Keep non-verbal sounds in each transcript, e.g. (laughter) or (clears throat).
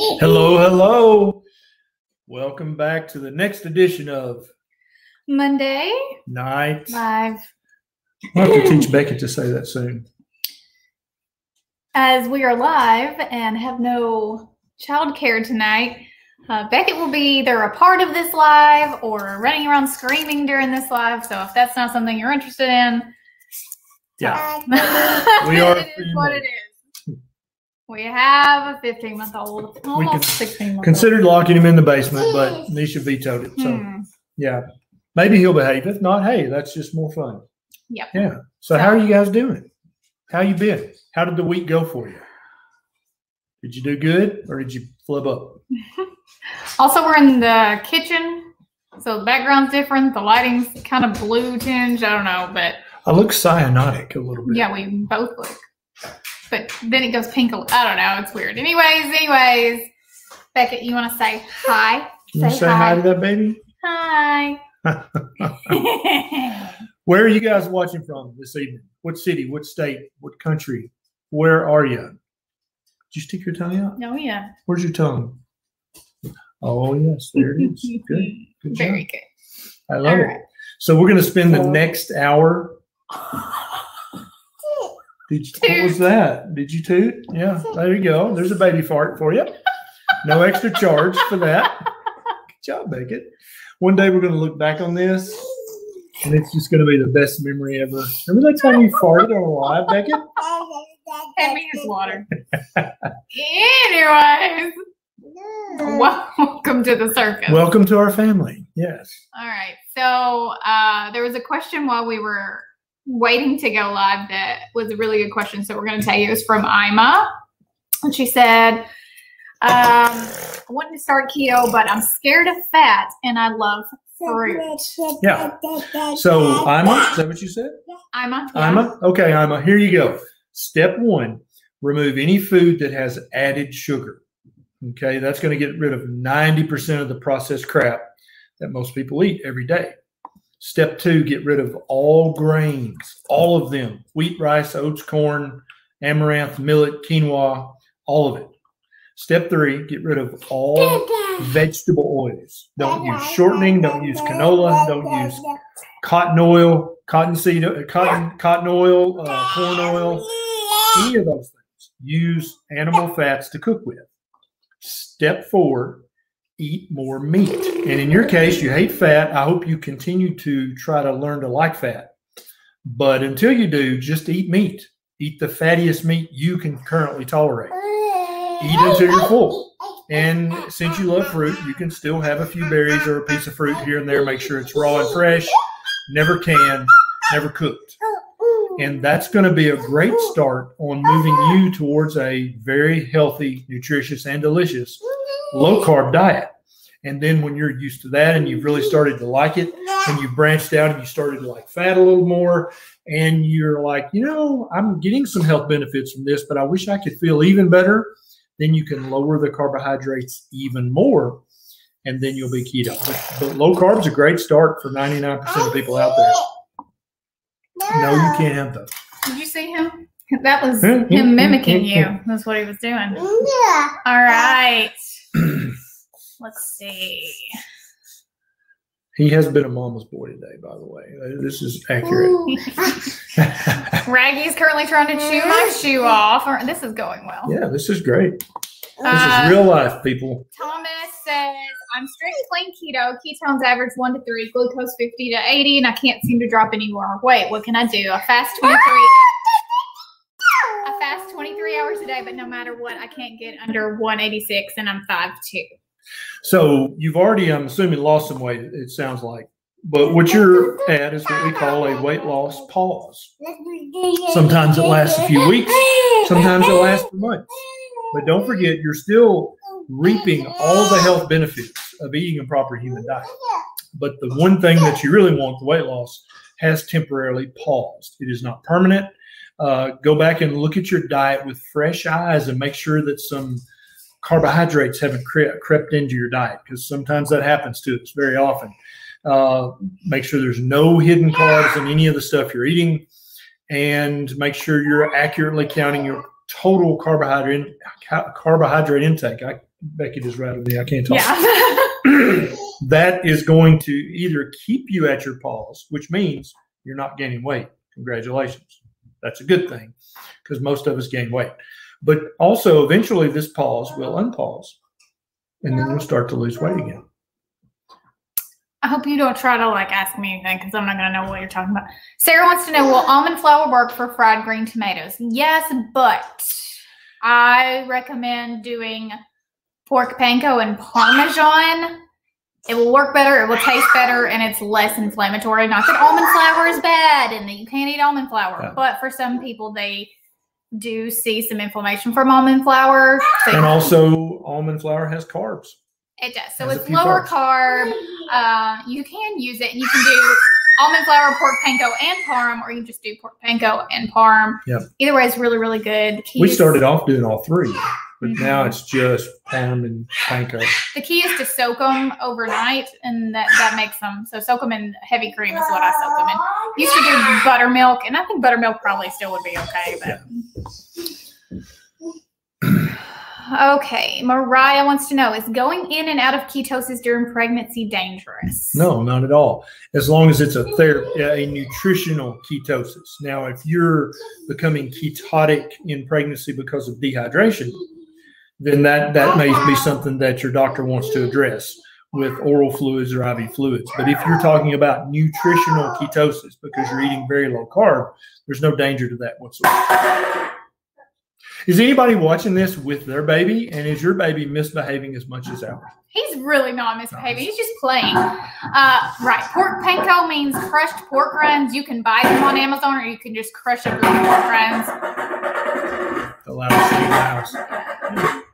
Hello, hello. Welcome back to the next edition of Monday Night. live. I'll have to teach Beckett to say that soon. As we are live and have no childcare tonight, uh, Beckett will be either a part of this live or running around screaming during this live. So if that's not something you're interested in, Yeah. (laughs) We are it is what it is. We have a 15 month old, almost 16 month Considered locking him in the basement, but Neisha vetoed it. So, Hmm. yeah, maybe he'll behave. If not, hey, that's just more fun. Yep. Yeah. So, how are you guys doing? How you been? How did the week go for you? Did you do good or did you flub up? (laughs) Also, we're in the kitchen, so the background's different. The lighting's kind of blue tinge. I don't know, but I look cyanotic a little bit. yeah, we both look. But then it goes pink. I don't know. It's weird. Anyways, anyways, Beckett, you want to say hi? Say say hi hi. to that baby? Hi. (laughs) Where are you guys watching from this evening? What city? What state? What country? Where are you? Did you stick your tongue out? oh yeah. Where's your tongue? Oh yes, there it is. (laughs) Good. Good job. Very good. I love All it. right. So we're going to spend the next hour. (laughs) Did you, what was that? Did you toot? Yeah, there you go. There's a baby fart for you. No extra charge for that. Good job, Beckett. One day we're going to look back on this, and it's just going to be the best memory ever. Remember that time you farted on a live, Beckett? (laughs) Hand me his water. Anyways, welcome to the circus. Welcome to our family. Yes. All right. So uh, there was a question while we were waiting to go live that was a really good question. So we're going to tell you it was from Ima. And she said, um, I want to start keto, but I'm scared of fat and I love fruit. Yeah. So, Ima, is that what you said? Ima? yeah. Ima? Okay, Ima, here you go. Step one remove any food that has added sugar. Okay, that's going to get rid of 90% of the processed crap that most people eat every day. Step two, get rid of all grains, all of them wheat, rice, oats, corn, amaranth, millet, quinoa, all of it. Step three, get rid of all vegetable oils. Don't use shortening, don't use canola, don't use cotton oil, cottonseed, uh, cotton cotton oil, uh, corn oil, any of those things. Use animal fats to cook with. Step four, eat more meat. And in your case, you hate fat. I hope you continue to try to learn to like fat. But until you do, just eat meat. Eat the fattiest meat you can currently tolerate. Eat until you're full. And since you love fruit, you can still have a few berries or a piece of fruit here and there. Make sure it's raw and fresh, never canned, never cooked. And that's going to be a great start on moving you towards a very healthy, nutritious, and delicious low carb diet. And then when you're used to that and you've really started to like it and you branched out and you started to like fat a little more and you're like, you know, I'm getting some health benefits from this, but I wish I could feel even better, then you can lower the carbohydrates even more and then you'll be keto. But, but low carb is a great start for 99% of people out there. No, you can't have those. Did you see him? That was Yeah, yeah, him hmm? Hmm? mimicking hmm? you. That's what he was doing. Yeah. All right. Let's see. He has been a mama's boy today, by the way. Uh, This is accurate. (laughs) Raggy's currently trying to chew my shoe off. This is going well. yeah, this is great. This Uh, is real life, people. Thomas says, I'm strict clean keto. Ketones average one to three, glucose 50 to 80, and I can't seem to drop any more weight. What can I do? I fast (laughs) 23. I fast 23 hours a day, but no matter what, I can't get under 186, and I'm 5'2. So you've already, I'm assuming, lost some weight. It sounds like, but what you're at is what we call a weight loss pause. Sometimes it lasts a few weeks. Sometimes it lasts for months. But don't forget, you're still reaping all the health benefits of eating a proper human diet. But the one thing that you really want, the weight loss, has temporarily paused. It is not permanent. Uh, go back and look at your diet with fresh eyes and make sure that some carbohydrates haven't cre- crept into your diet because sometimes that happens to us very often. Uh, make sure there's no hidden carbs in any of the stuff you're eating and make sure you're accurately counting your total carbohydrate ca- carbohydrate intake. I, Becky just rattled me. I can't talk. Yeah. (clears throat) that is going to either keep you at your pause, which means you're not gaining weight. Congratulations. That's a good thing because most of us gain weight. But also, eventually, this pause will unpause and then we'll start to lose weight again. I hope you don't try to like ask me anything because I'm not gonna know what you're talking about. Sarah wants to know will almond flour work for fried green tomatoes? Yes, but I recommend doing pork panko and parmesan. It will work better, it will taste better, and it's less inflammatory. Not that almond flour is bad and that you can't eat almond flour, Yeah. but for some people they do see some inflammation from almond flour. So And also, almond flour has carbs. it does. So Has it's lower carbs. carb. Uh, you can use it. and You can do almond flour, pork panko, and parm, or you can just do pork panko and parm. Yep. Either way is really, really good. The key We started off doing all three, but Mhm. now it's just parm and panko. The key is to soak them overnight, and that that makes them. So soak them in heavy cream is what I soak them in. Used to do buttermilk, and I think buttermilk probably still would be okay. But okay, Mariah wants to know: Is going in and out of ketosis during pregnancy dangerous? No, not at all. As long as it's a ther- a nutritional ketosis. Now, if you're becoming ketotic in pregnancy because of dehydration, then that that may be something that your doctor wants to address with oral fluids or IV fluids. But if you're talking about nutritional ketosis because you're eating very low carb, there's no danger to that whatsoever. Is anybody watching this with their baby, and is your baby misbehaving as much as ours? He's really not misbehaving. He's just playing. Uh, right. Pork panko means crushed pork rinds. You can buy them on Amazon or you can just crush up the pork rinds. Allow us to eat the house.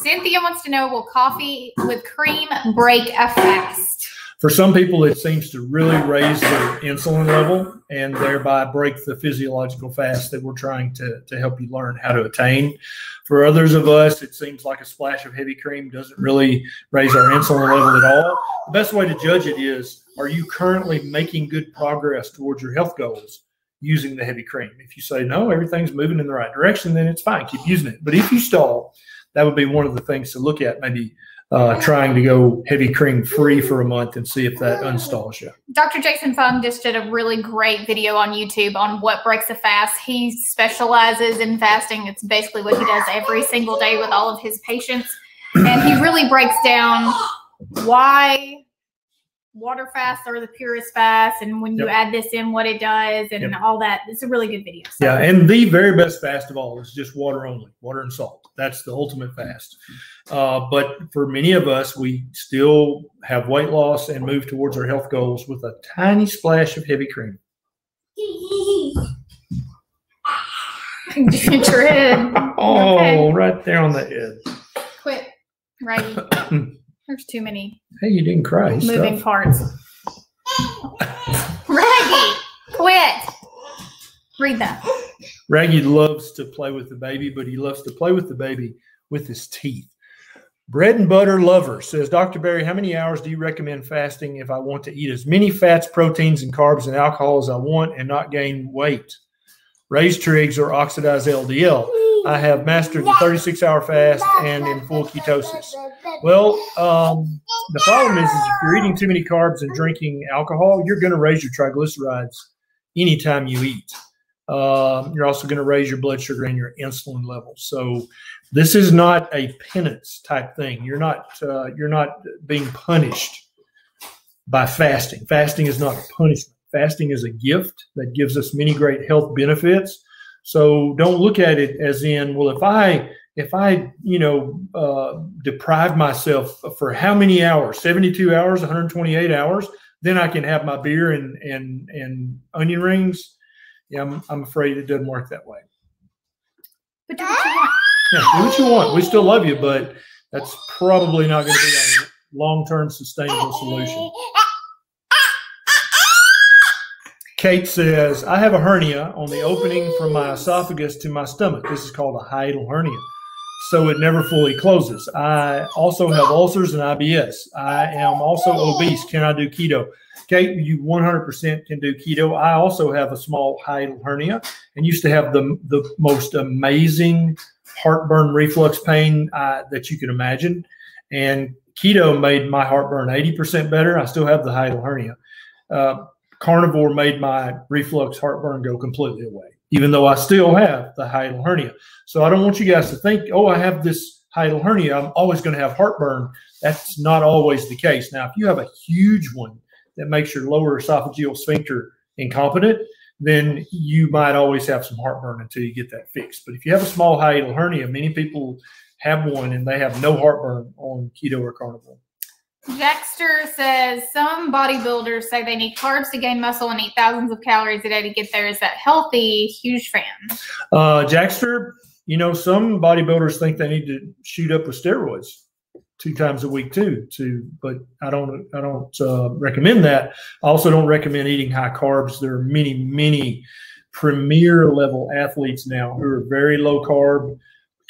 Cynthia wants to know Will coffee with cream break a fast? For some people, it seems to really raise their insulin level and thereby break the physiological fast that we're trying to, to help you learn how to attain. For others of us, it seems like a splash of heavy cream doesn't really raise our insulin level at all. The best way to judge it is are you currently making good progress towards your health goals using the heavy cream? If you say no, everything's moving in the right direction, then it's fine. Keep using it. But if you stall, that would be one of the things to look at, maybe uh, trying to go heavy cream free for a month and see if that unstalls you. Dr. Jason Fung just did a really great video on YouTube on what breaks a fast. He specializes in fasting. It's basically what he does every single day with all of his patients. And he really breaks down why water fasts are the purest fast and when you Yep. add this in what it does and Yep. all that. It's a really good video. So Yeah, and the very best fast of all is just water only, water and salt. That's the ultimate fast. Uh, but for many of us, we still have weight loss and move towards our health goals with a tiny splash of heavy cream. (laughs) Your head. (laughs) Oh, Okay. right there on the edge. Quit. Right. (laughs) There's too many Hey, you didn't cry. Moving tough. parts. (laughs) Raggy, quit. Read that. Raggy loves to play with the baby, but he loves to play with the baby with his teeth. Bread and butter lover says, Dr. Berry, how many hours do you recommend fasting if I want to eat as many fats, proteins, and carbs and alcohol as I want and not gain weight? Raised trigs or oxidized LDL. I have mastered the 36 hour fast and in full ketosis. Well, um, the problem is, is if you're eating too many carbs and drinking alcohol, you're going to raise your triglycerides anytime you eat. Um, you're also going to raise your blood sugar and your insulin levels. So this is not a penance type thing. You're not uh, you're not being punished by fasting. Fasting is not a punishment. Fasting is a gift that gives us many great health benefits. So don't look at it as in, well, if I if I you know uh, deprive myself for how many hours? 72 hours, 128 hours, then I can have my beer and and and onion rings. Yeah, I'm, I'm afraid it doesn't work that way. But do what you want. Yeah, do what you want. We still love you, but that's probably not going to be a long-term sustainable solution. Kate says, I have a hernia on the opening from my esophagus to my stomach. This is called a hiatal hernia. So it never fully closes. I also have ulcers and IBS. I am also obese. Can I do keto? Okay, you 100% can do keto. I also have a small hiatal hernia and used to have the, the most amazing heartburn reflux pain uh, that you can imagine. And keto made my heartburn 80% better. I still have the hiatal hernia. Uh, carnivore made my reflux heartburn go completely away, even though I still have the hiatal hernia. So I don't want you guys to think, oh, I have this hiatal hernia. I'm always going to have heartburn. That's not always the case. Now, if you have a huge one that makes your lower esophageal sphincter incompetent, then you might always have some heartburn until you get that fixed. But if you have a small hiatal hernia, many people have one and they have no heartburn on keto or carnivore. Dexter says some bodybuilders say they need carbs to gain muscle and eat thousands of calories a day to get there. Is that healthy? Huge fan. Uh, Jackster, you know, some bodybuilders think they need to shoot up with steroids two times a week too. To, but I don't, I don't uh, recommend that. I also don't recommend eating high carbs. There are many, many premier level athletes now who are very low carb,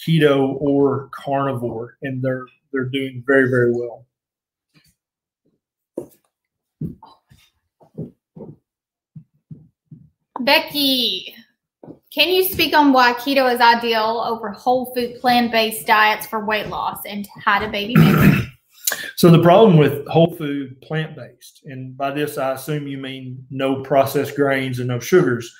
keto or carnivore, and they're they're doing very, very well. Becky, can you speak on why keto is ideal over whole food plant based diets for weight loss and how to baby make So the problem with whole food plant based, and by this I assume you mean no processed grains and no sugars,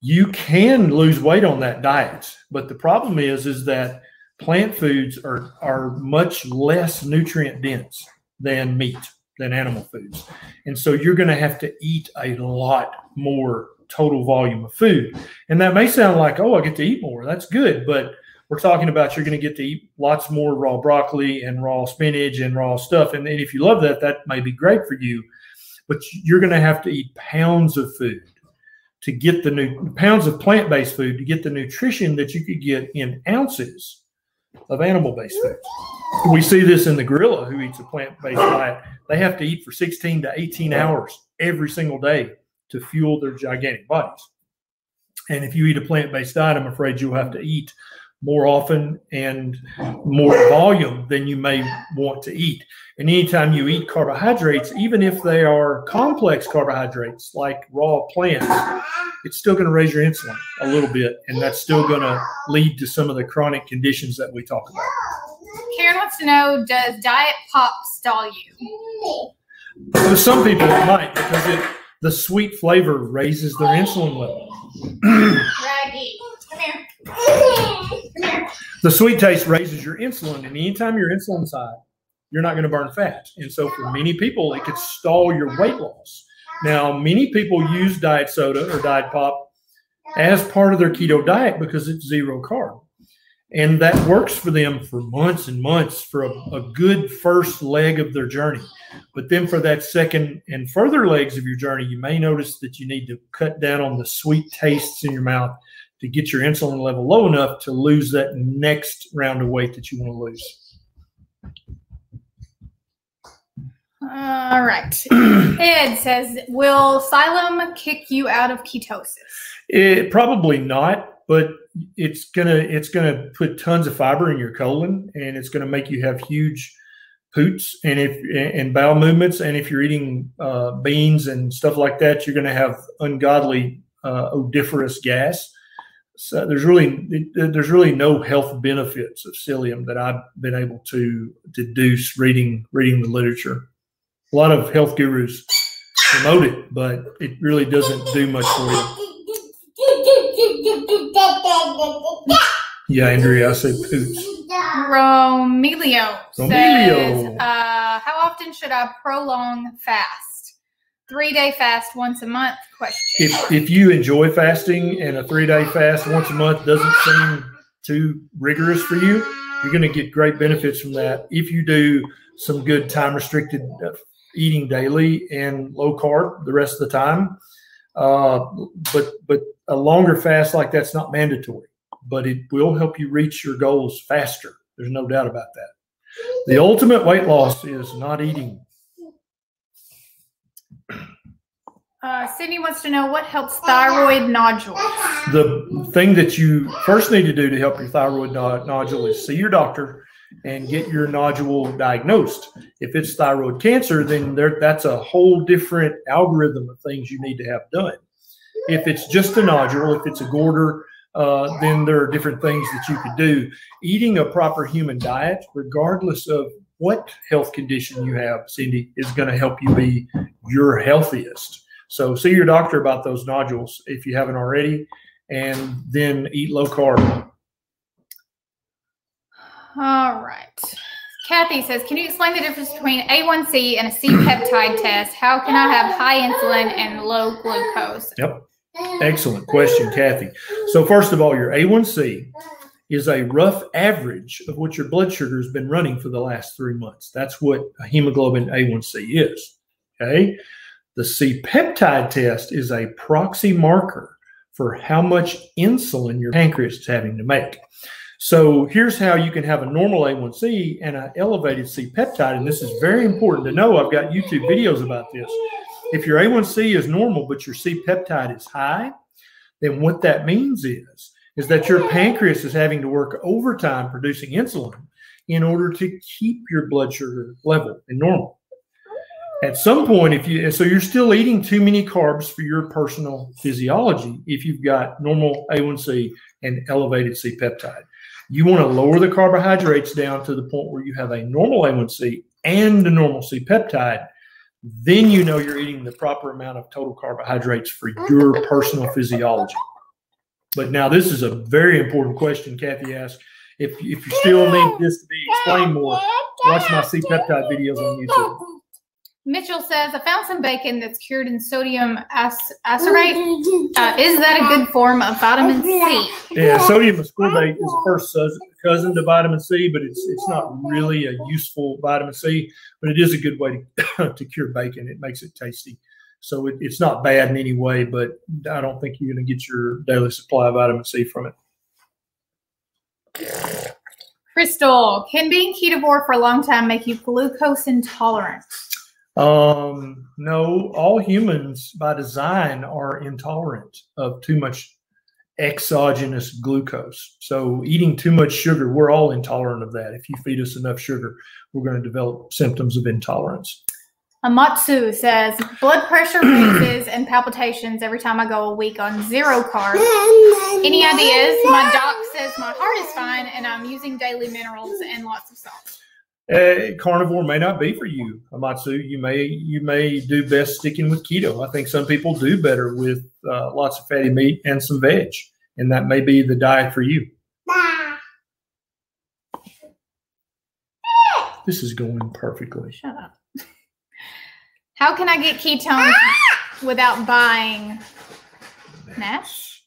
you can lose weight on that diet. But the problem is is that plant foods are are much less nutrient dense than meat than animal foods. And so you're going to have to eat a lot more total volume of food. And that may sound like, oh, I get to eat more. That's good. But we're talking about you're going to get to eat lots more raw broccoli and raw spinach and raw stuff. And, and if you love that, that may be great for you. But you're going to have to eat pounds of food to get the new pounds of plant based food to get the nutrition that you could get in ounces of animal based food. We see this in the gorilla who eats a plant based diet. They have to eat for 16 to 18 hours every single day to fuel their gigantic bodies. And if you eat a plant based diet, I'm afraid you'll have to eat more often and more volume than you may want to eat. And anytime you eat carbohydrates, even if they are complex carbohydrates like raw plants, it's still going to raise your insulin a little bit. And that's still going to lead to some of the chronic conditions that we talk about. Karen wants to know Does diet pop stall you? For some people, it might because it, the sweet flavor raises their insulin level. Raggy, come here. Come here. The sweet taste raises your insulin, and anytime your insulin's high, you're not going to burn fat. And so, for many people, it could stall your weight loss. Now, many people use diet soda or diet pop as part of their keto diet because it's zero carb. And that works for them for months and months for a, a, good first leg of their journey. But then for that second and further legs of your journey, you may notice that you need to cut down on the sweet tastes in your mouth to get your insulin level low enough to lose that next round of weight that you want to lose. All right. (clears throat) Ed says, Will Psyllium kick you out of ketosis? It, probably not, but it's gonna it's gonna put tons of fiber in your colon, and it's gonna make you have huge poots and if and bowel movements. And if you're eating uh, beans and stuff like that, you're gonna have ungodly uh, odoriferous gas. So there's really there's really no health benefits of psyllium that I've been able to deduce reading reading the literature. A lot of health gurus promote it, but it really doesn't do much for you. Yeah, Andrea, I say poots. Romelio, Romelio. says, uh, "How often should I prolong fast? Three day fast once a month?" Question. If if you enjoy fasting and a three day fast once a month doesn't seem too rigorous for you, you're going to get great benefits from that. If you do some good time restricted uh, eating daily and low carb the rest of the time, uh, but but a longer fast like that's not mandatory but it will help you reach your goals faster. There's no doubt about that. The ultimate weight loss is not eating. Uh, Sydney wants to know what helps thyroid nodules. The thing that you first need to do to help your thyroid no- nodule is see your doctor and get your nodule diagnosed. If it's thyroid cancer, then there, that's a whole different algorithm of things you need to have done. If it's just a nodule, if it's a goiter, uh, then there are different things that you could do. Eating a proper human diet, regardless of what health condition you have, Cindy, is going to help you be your healthiest. So see your doctor about those nodules if you haven't already, and then eat low carb. All right. Kathy says, can you explain the difference between A1C and a C peptide test? How can I have high insulin and low glucose? Yep. Excellent question, Kathy. So, first of all, your A1C is a rough average of what your blood sugar has been running for the last three months. That's what a hemoglobin A1C is. Okay. The C peptide test is a proxy marker for how much insulin your pancreas is having to make. So here's how you can have a normal A1C and an elevated C peptide. And this is very important to know. I've got YouTube videos about this. If your A1C is normal, but your C peptide is high, then what that means is, is that your pancreas is having to work overtime producing insulin in order to keep your blood sugar level and normal. At some point, if you so you're still eating too many carbs for your personal physiology if you've got normal A1C and elevated C peptide. You want to lower the carbohydrates down to the point where you have a normal A1C and a normal C peptide. Then you know you're eating the proper amount of total carbohydrates for your personal physiology. But now this is a very important question Kathy asked. If, if you still need this to be explained more, watch my C peptide videos on YouTube. Mitchell says, I found some bacon that's cured in sodium as- ascorbate. Uh, is that a good form of vitamin C? Yeah, sodium ascorbate is the first cousin to vitamin C, but it's it's not really a useful vitamin C, but it is a good way to, (coughs) to cure bacon. It makes it tasty. So it, it's not bad in any way, but I don't think you're going to get your daily supply of vitamin C from it. Crystal, can being ketovore for a long time make you glucose intolerant? Um, no, all humans by design are intolerant of too much exogenous glucose. So eating too much sugar, we're all intolerant of that. If you feed us enough sugar, we're going to develop symptoms of intolerance. Amatsu says blood pressure (clears throat) raises and palpitations every time I go a week on zero carbs. Any ideas? My doc says my heart is fine and I'm using daily minerals and lots of salt. Uh, carnivore may not be for you, Amatsu. You may you may do best sticking with keto. I think some people do better with uh, lots of fatty meat and some veg, and that may be the diet for you. This is going perfectly. Shut up. How can I get ketones without buying NASH?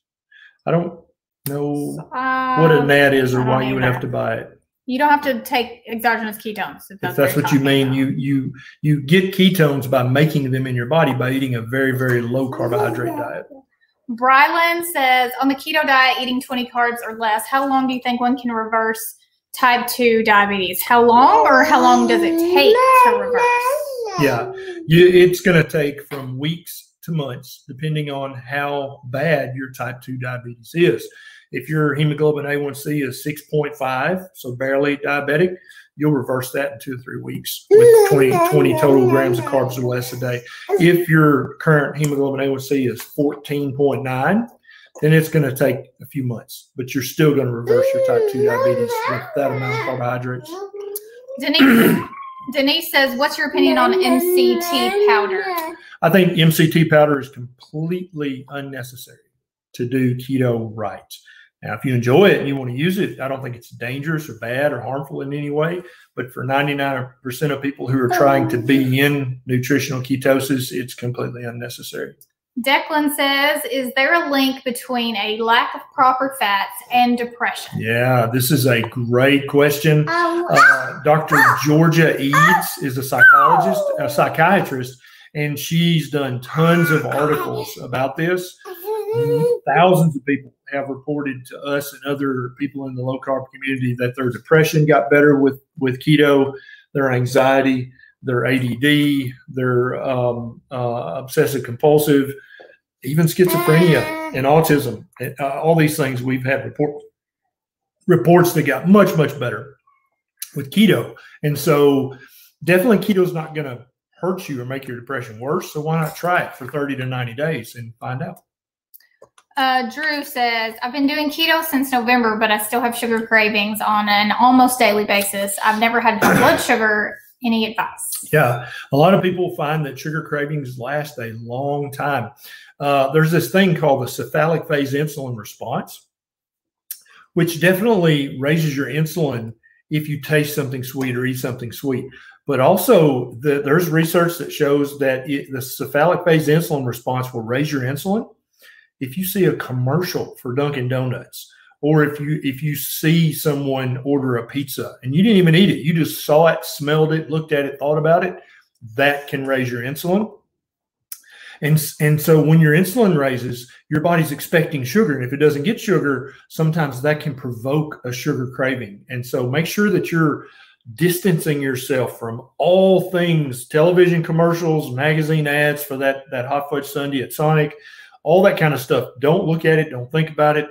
I don't know what a NAT is or why you would have to buy it. You don't have to take exogenous ketones. If that's, If that's what you mean, you you you get ketones by making them in your body by eating a very very low carbohydrate diet. Brylan says on the keto diet, eating 20 carbs or less, how long do you think one can reverse type 2 diabetes? How long or how long does it take to reverse? Yeah, you, it's going to take from weeks to months, depending on how bad your type 2 diabetes is. If your hemoglobin A1C is 6.5, so barely diabetic, you'll reverse that in two or three weeks with 20, 20 total grams of carbs or less a day. If your current hemoglobin A1C is 14.9, then it's going to take a few months, but you're still going to reverse your type 2 diabetes with that amount of carbohydrates. Denise, Denise says, what's your opinion on MCT powder? I think MCT powder is completely unnecessary to do keto right. Now, if you enjoy it and you want to use it, I don't think it's dangerous or bad or harmful in any way. But for 99% of people who are trying to be in nutritional ketosis, it's completely unnecessary. Declan says, is there a link between a lack of proper fats and depression? Yeah, this is a great question. Uh, (laughs) Dr. Georgia Ede is a psychologist, a psychiatrist, and she's done tons of articles about this. Thousands of people have reported to us and other people in the low carb community that their depression got better with with keto, their anxiety, their ADD, their um, uh, obsessive compulsive, even schizophrenia and autism. Uh, all these things we've had report, reports that got much, much better with keto. And so definitely keto is not going to hurt you or make your depression worse. So why not try it for 30 to 90 days and find out? Uh, Drew says, I've been doing keto since November, but I still have sugar cravings on an almost daily basis. I've never had blood (clears throat) sugar. Any advice? Yeah, a lot of people find that sugar cravings last a long time. Uh, there's this thing called the cephalic phase insulin response, which definitely raises your insulin if you taste something sweet or eat something sweet. But also, the, there's research that shows that it, the cephalic phase insulin response will raise your insulin if you see a commercial for Dunkin' Donuts, or if you if you see someone order a pizza and you didn't even eat it, you just saw it, smelled it, looked at it, thought about it, that can raise your insulin. And, and so when your insulin raises, your body's expecting sugar. And if it doesn't get sugar, sometimes that can provoke a sugar craving. And so make sure that you're distancing yourself from all things television commercials, magazine ads for that, that hot fudge sundae at Sonic, all that kind of stuff. Don't look at it, don't think about it.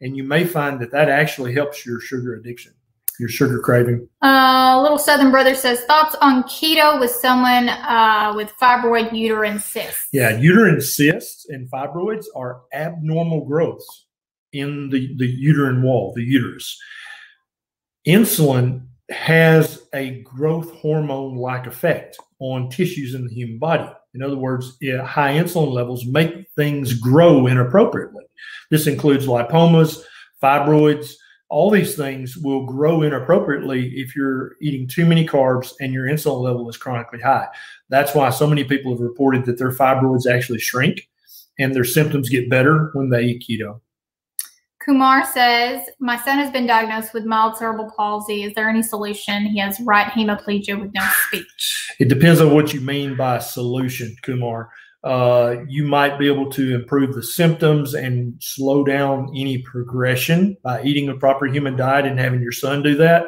And you may find that that actually helps your sugar addiction, your sugar craving. Uh, little Southern brother says thoughts on keto with someone uh, with fibroid uterine cysts. Yeah, uterine cysts and fibroids are abnormal growths in the, the uterine wall, the uterus. Insulin has a growth hormone like effect on tissues in the human body. In other words, high insulin levels make things grow inappropriately. This includes lipomas, fibroids, all these things will grow inappropriately if you're eating too many carbs and your insulin level is chronically high. That's why so many people have reported that their fibroids actually shrink and their symptoms get better when they eat keto. Kumar says, My son has been diagnosed with mild cerebral palsy. Is there any solution? He has right hemiplegia with no speech. It depends on what you mean by solution, Kumar. Uh, you might be able to improve the symptoms and slow down any progression by eating a proper human diet and having your son do that.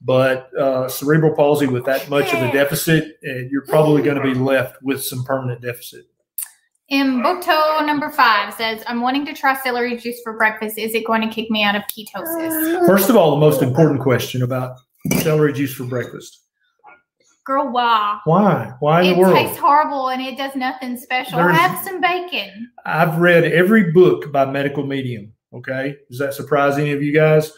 But uh, cerebral palsy with that much of a deficit, uh, you're probably going to be left with some permanent deficit. Imboto number five says, I'm wanting to try celery juice for breakfast. Is it going to kick me out of ketosis? First of all, the most important question about celery juice for breakfast. Girl, why? Why? Why in it the world? tastes horrible and it does nothing special. There's- Have some bacon. I've read every book by Medical Medium. Okay. Does that surprise any of you guys?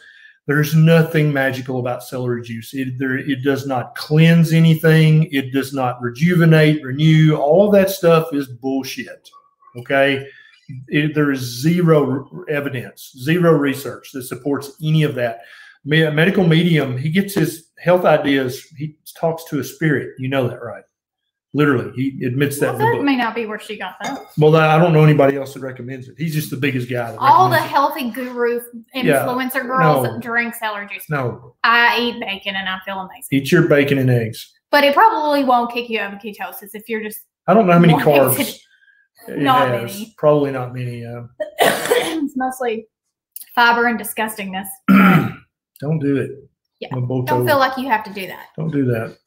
There's nothing magical about celery juice. It, there, it does not cleanse anything. It does not rejuvenate, renew. All that stuff is bullshit. Okay. It, there is zero evidence, zero research that supports any of that. Me- medical medium, he gets his health ideas, he talks to a spirit. You know that, right? Literally, he admits that Well, that may not be where she got that. Well, I don't know anybody else that recommends it. He's just the biggest guy. All the healthy guru Yeah, influencer girls no. drink celery juice. No, I eat bacon and I feel amazing. eat your bacon and eggs. But it probably won't kick you out of ketosis if you're just I don't know how many (laughs) carbs Not has. many. Probably not many. Uh, (coughs) (clears throat) it's mostly fiber and disgustingness. don't do it. Yeah, Don't feel like you have to do that. Don't do that.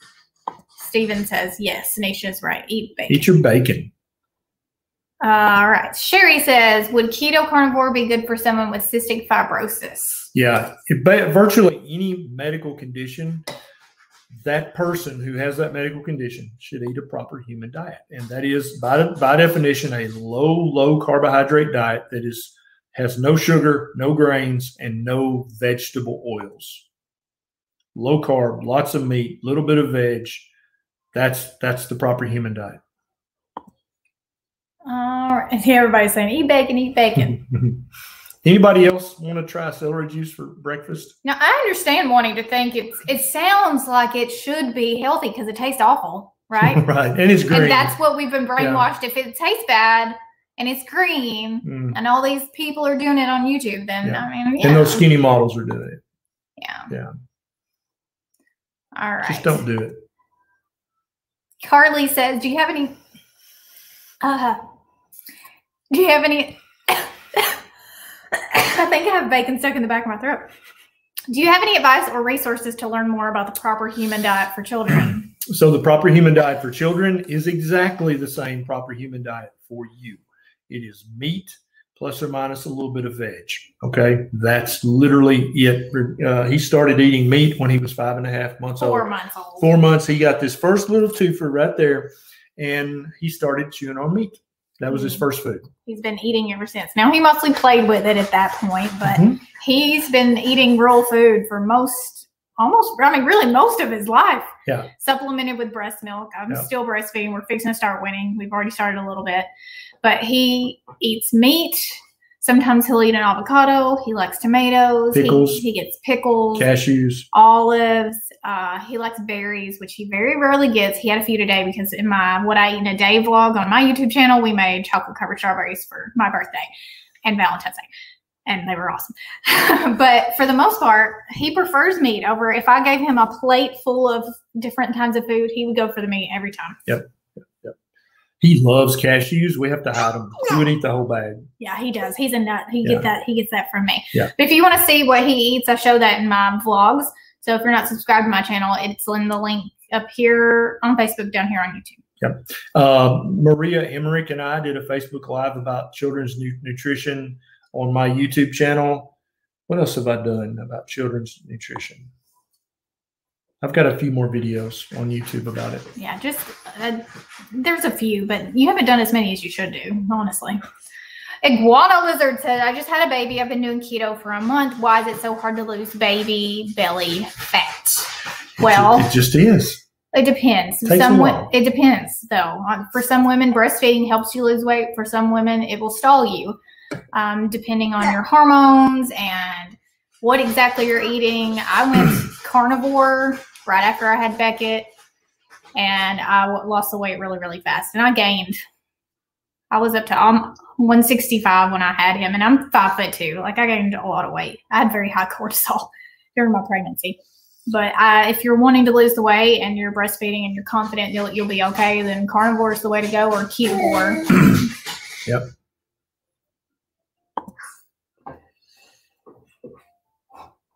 Steven says, yes, Neisha's right. Eat bacon. Eat your bacon. All right. Sherry says, would keto carnivore be good for someone with cystic fibrosis? Yeah, it, virtually any medical condition, that person who has that medical condition should eat a proper human diet, and that is by by definition a low low carbohydrate diet that is has no sugar, no grains, and no vegetable oils. Low carb, lots of meat, little bit of veg. That's that's the proper human diet. All right. (laughs) Everybody's saying, eat bacon, eat bacon. (laughs) Anybody else want to try celery juice for breakfast? now, I understand wanting to think it's, it sounds like it should be healthy because it tastes awful, right? (laughs) right, and it's green. and that's what we've been brainwashed. If it tastes bad and it's green Mm. and all these people are doing it on YouTube, then Yeah. I mean, yeah. And those skinny models are doing it. yeah. Yeah. All right. Just don't do it. Carly says, "Do you have any? Uh, do you have any? I think I have bacon stuck in the back of my throat. Do you have any advice or resources to learn more about the proper human diet for children? So the proper human diet for children is exactly the same proper human diet for you. It is meat plus or minus a little bit of veg. Okay, that's literally it. Uh, he started eating meat when he was five and a half months Four old. months old. Four months, he got this first little twofer right there, and he started chewing on meat. That was his Mhm. first food. He's been eating ever since. Now he mostly played with it at that point, but Mhm. he's been eating real food for most, almost, I mean, really most of his life. Yeah. Supplemented with breast milk. I'm Yeah. still breastfeeding. We're fixing to start winning. We've already started a little bit, but he eats meat. Sometimes he'll eat an avocado. He likes tomatoes. Pickles. He, he gets pickles, Cashews. olives. Uh, he likes berries, which he very rarely gets. He had a few today because in my what I eat in a day vlog on my YouTube channel, we made chocolate covered strawberries for my birthday and Valentine's Day. And they were awesome. (laughs) but for the most part, he prefers meat over if I gave him a plate full of different kinds of food, he would go for the meat every time. Yep. yep. He loves cashews. We have to hide them. He would eat the whole bag. Yeah, he does. He's a nut. He Yeah. get that. He gets that from me. Yeah. But if you want to see what he eats, I show that in my vlogs. So if you're not subscribed to my channel, it's in the link up here on Facebook, down here on YouTube. Uh, Maria Emmerich and I did a Facebook Live about children's nu- nutrition on my YouTube channel. What else have I done about children's nutrition? I've got a few more videos on YouTube about it. Yeah, just uh, there's a few, but you haven't done as many as you should do, honestly. Iguana Lizard said, I just had a baby. I've been doing keto for a month. Why is it so hard to lose baby belly fat? Well, it just is. It depends. Takes some it depends though. For some women, breastfeeding helps you lose weight. For some women, it will stall you, um, depending on your hormones and what exactly you're eating. I went (clears throat) carnivore right after I had Beckett, and I lost the weight really, really fast, and I gained. I was up to um, 165 when I had him, and I'm five foot two. Like I gained a lot of weight. I had very high (laughs) cortisol during my pregnancy. But uh, if you're wanting to lose the weight and you're breastfeeding and you're confident you'll, you'll be okay, then carnivore is the way to go or ketovore. (clears throat) Yep.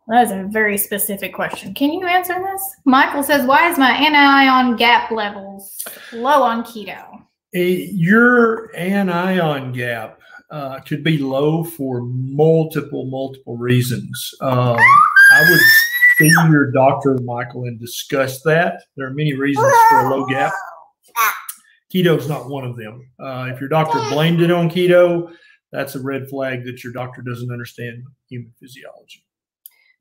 That is a very specific question. Can you answer this? Michael says, Why is my anion gap levels low on keto? Your anion gap uh, could be low for multiple, multiple reasons. Um, I would see your doctor, Michael, and discuss that. There are many reasons for a low gap. Keto is not one of them. Uh, if your doctor blamed it on keto, that's a red flag that your doctor doesn't understand human physiology.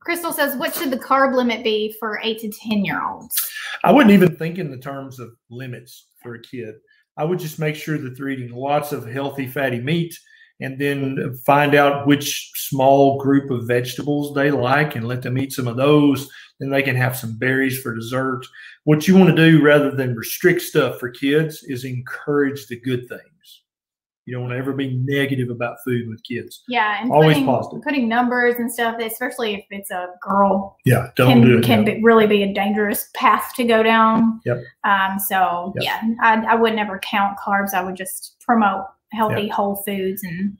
Crystal says, What should the carb limit be for eight to 10 year olds? I wouldn't even think in the terms of limits for a kid. I would just make sure that they're eating lots of healthy fatty meat and then find out which small group of vegetables they like and let them eat some of those. Then they can have some berries for dessert. What you want to do rather than restrict stuff for kids is encourage the good things. You don't want to ever be negative about food with kids. Yeah, and Always putting, positive. putting numbers and stuff, especially if it's a girl, Yeah, don't can, do it. can no. be, really be a dangerous path to go down. Yep. Um, so Yep. yeah, I, I would never count carbs. I would just promote healthy whole foods and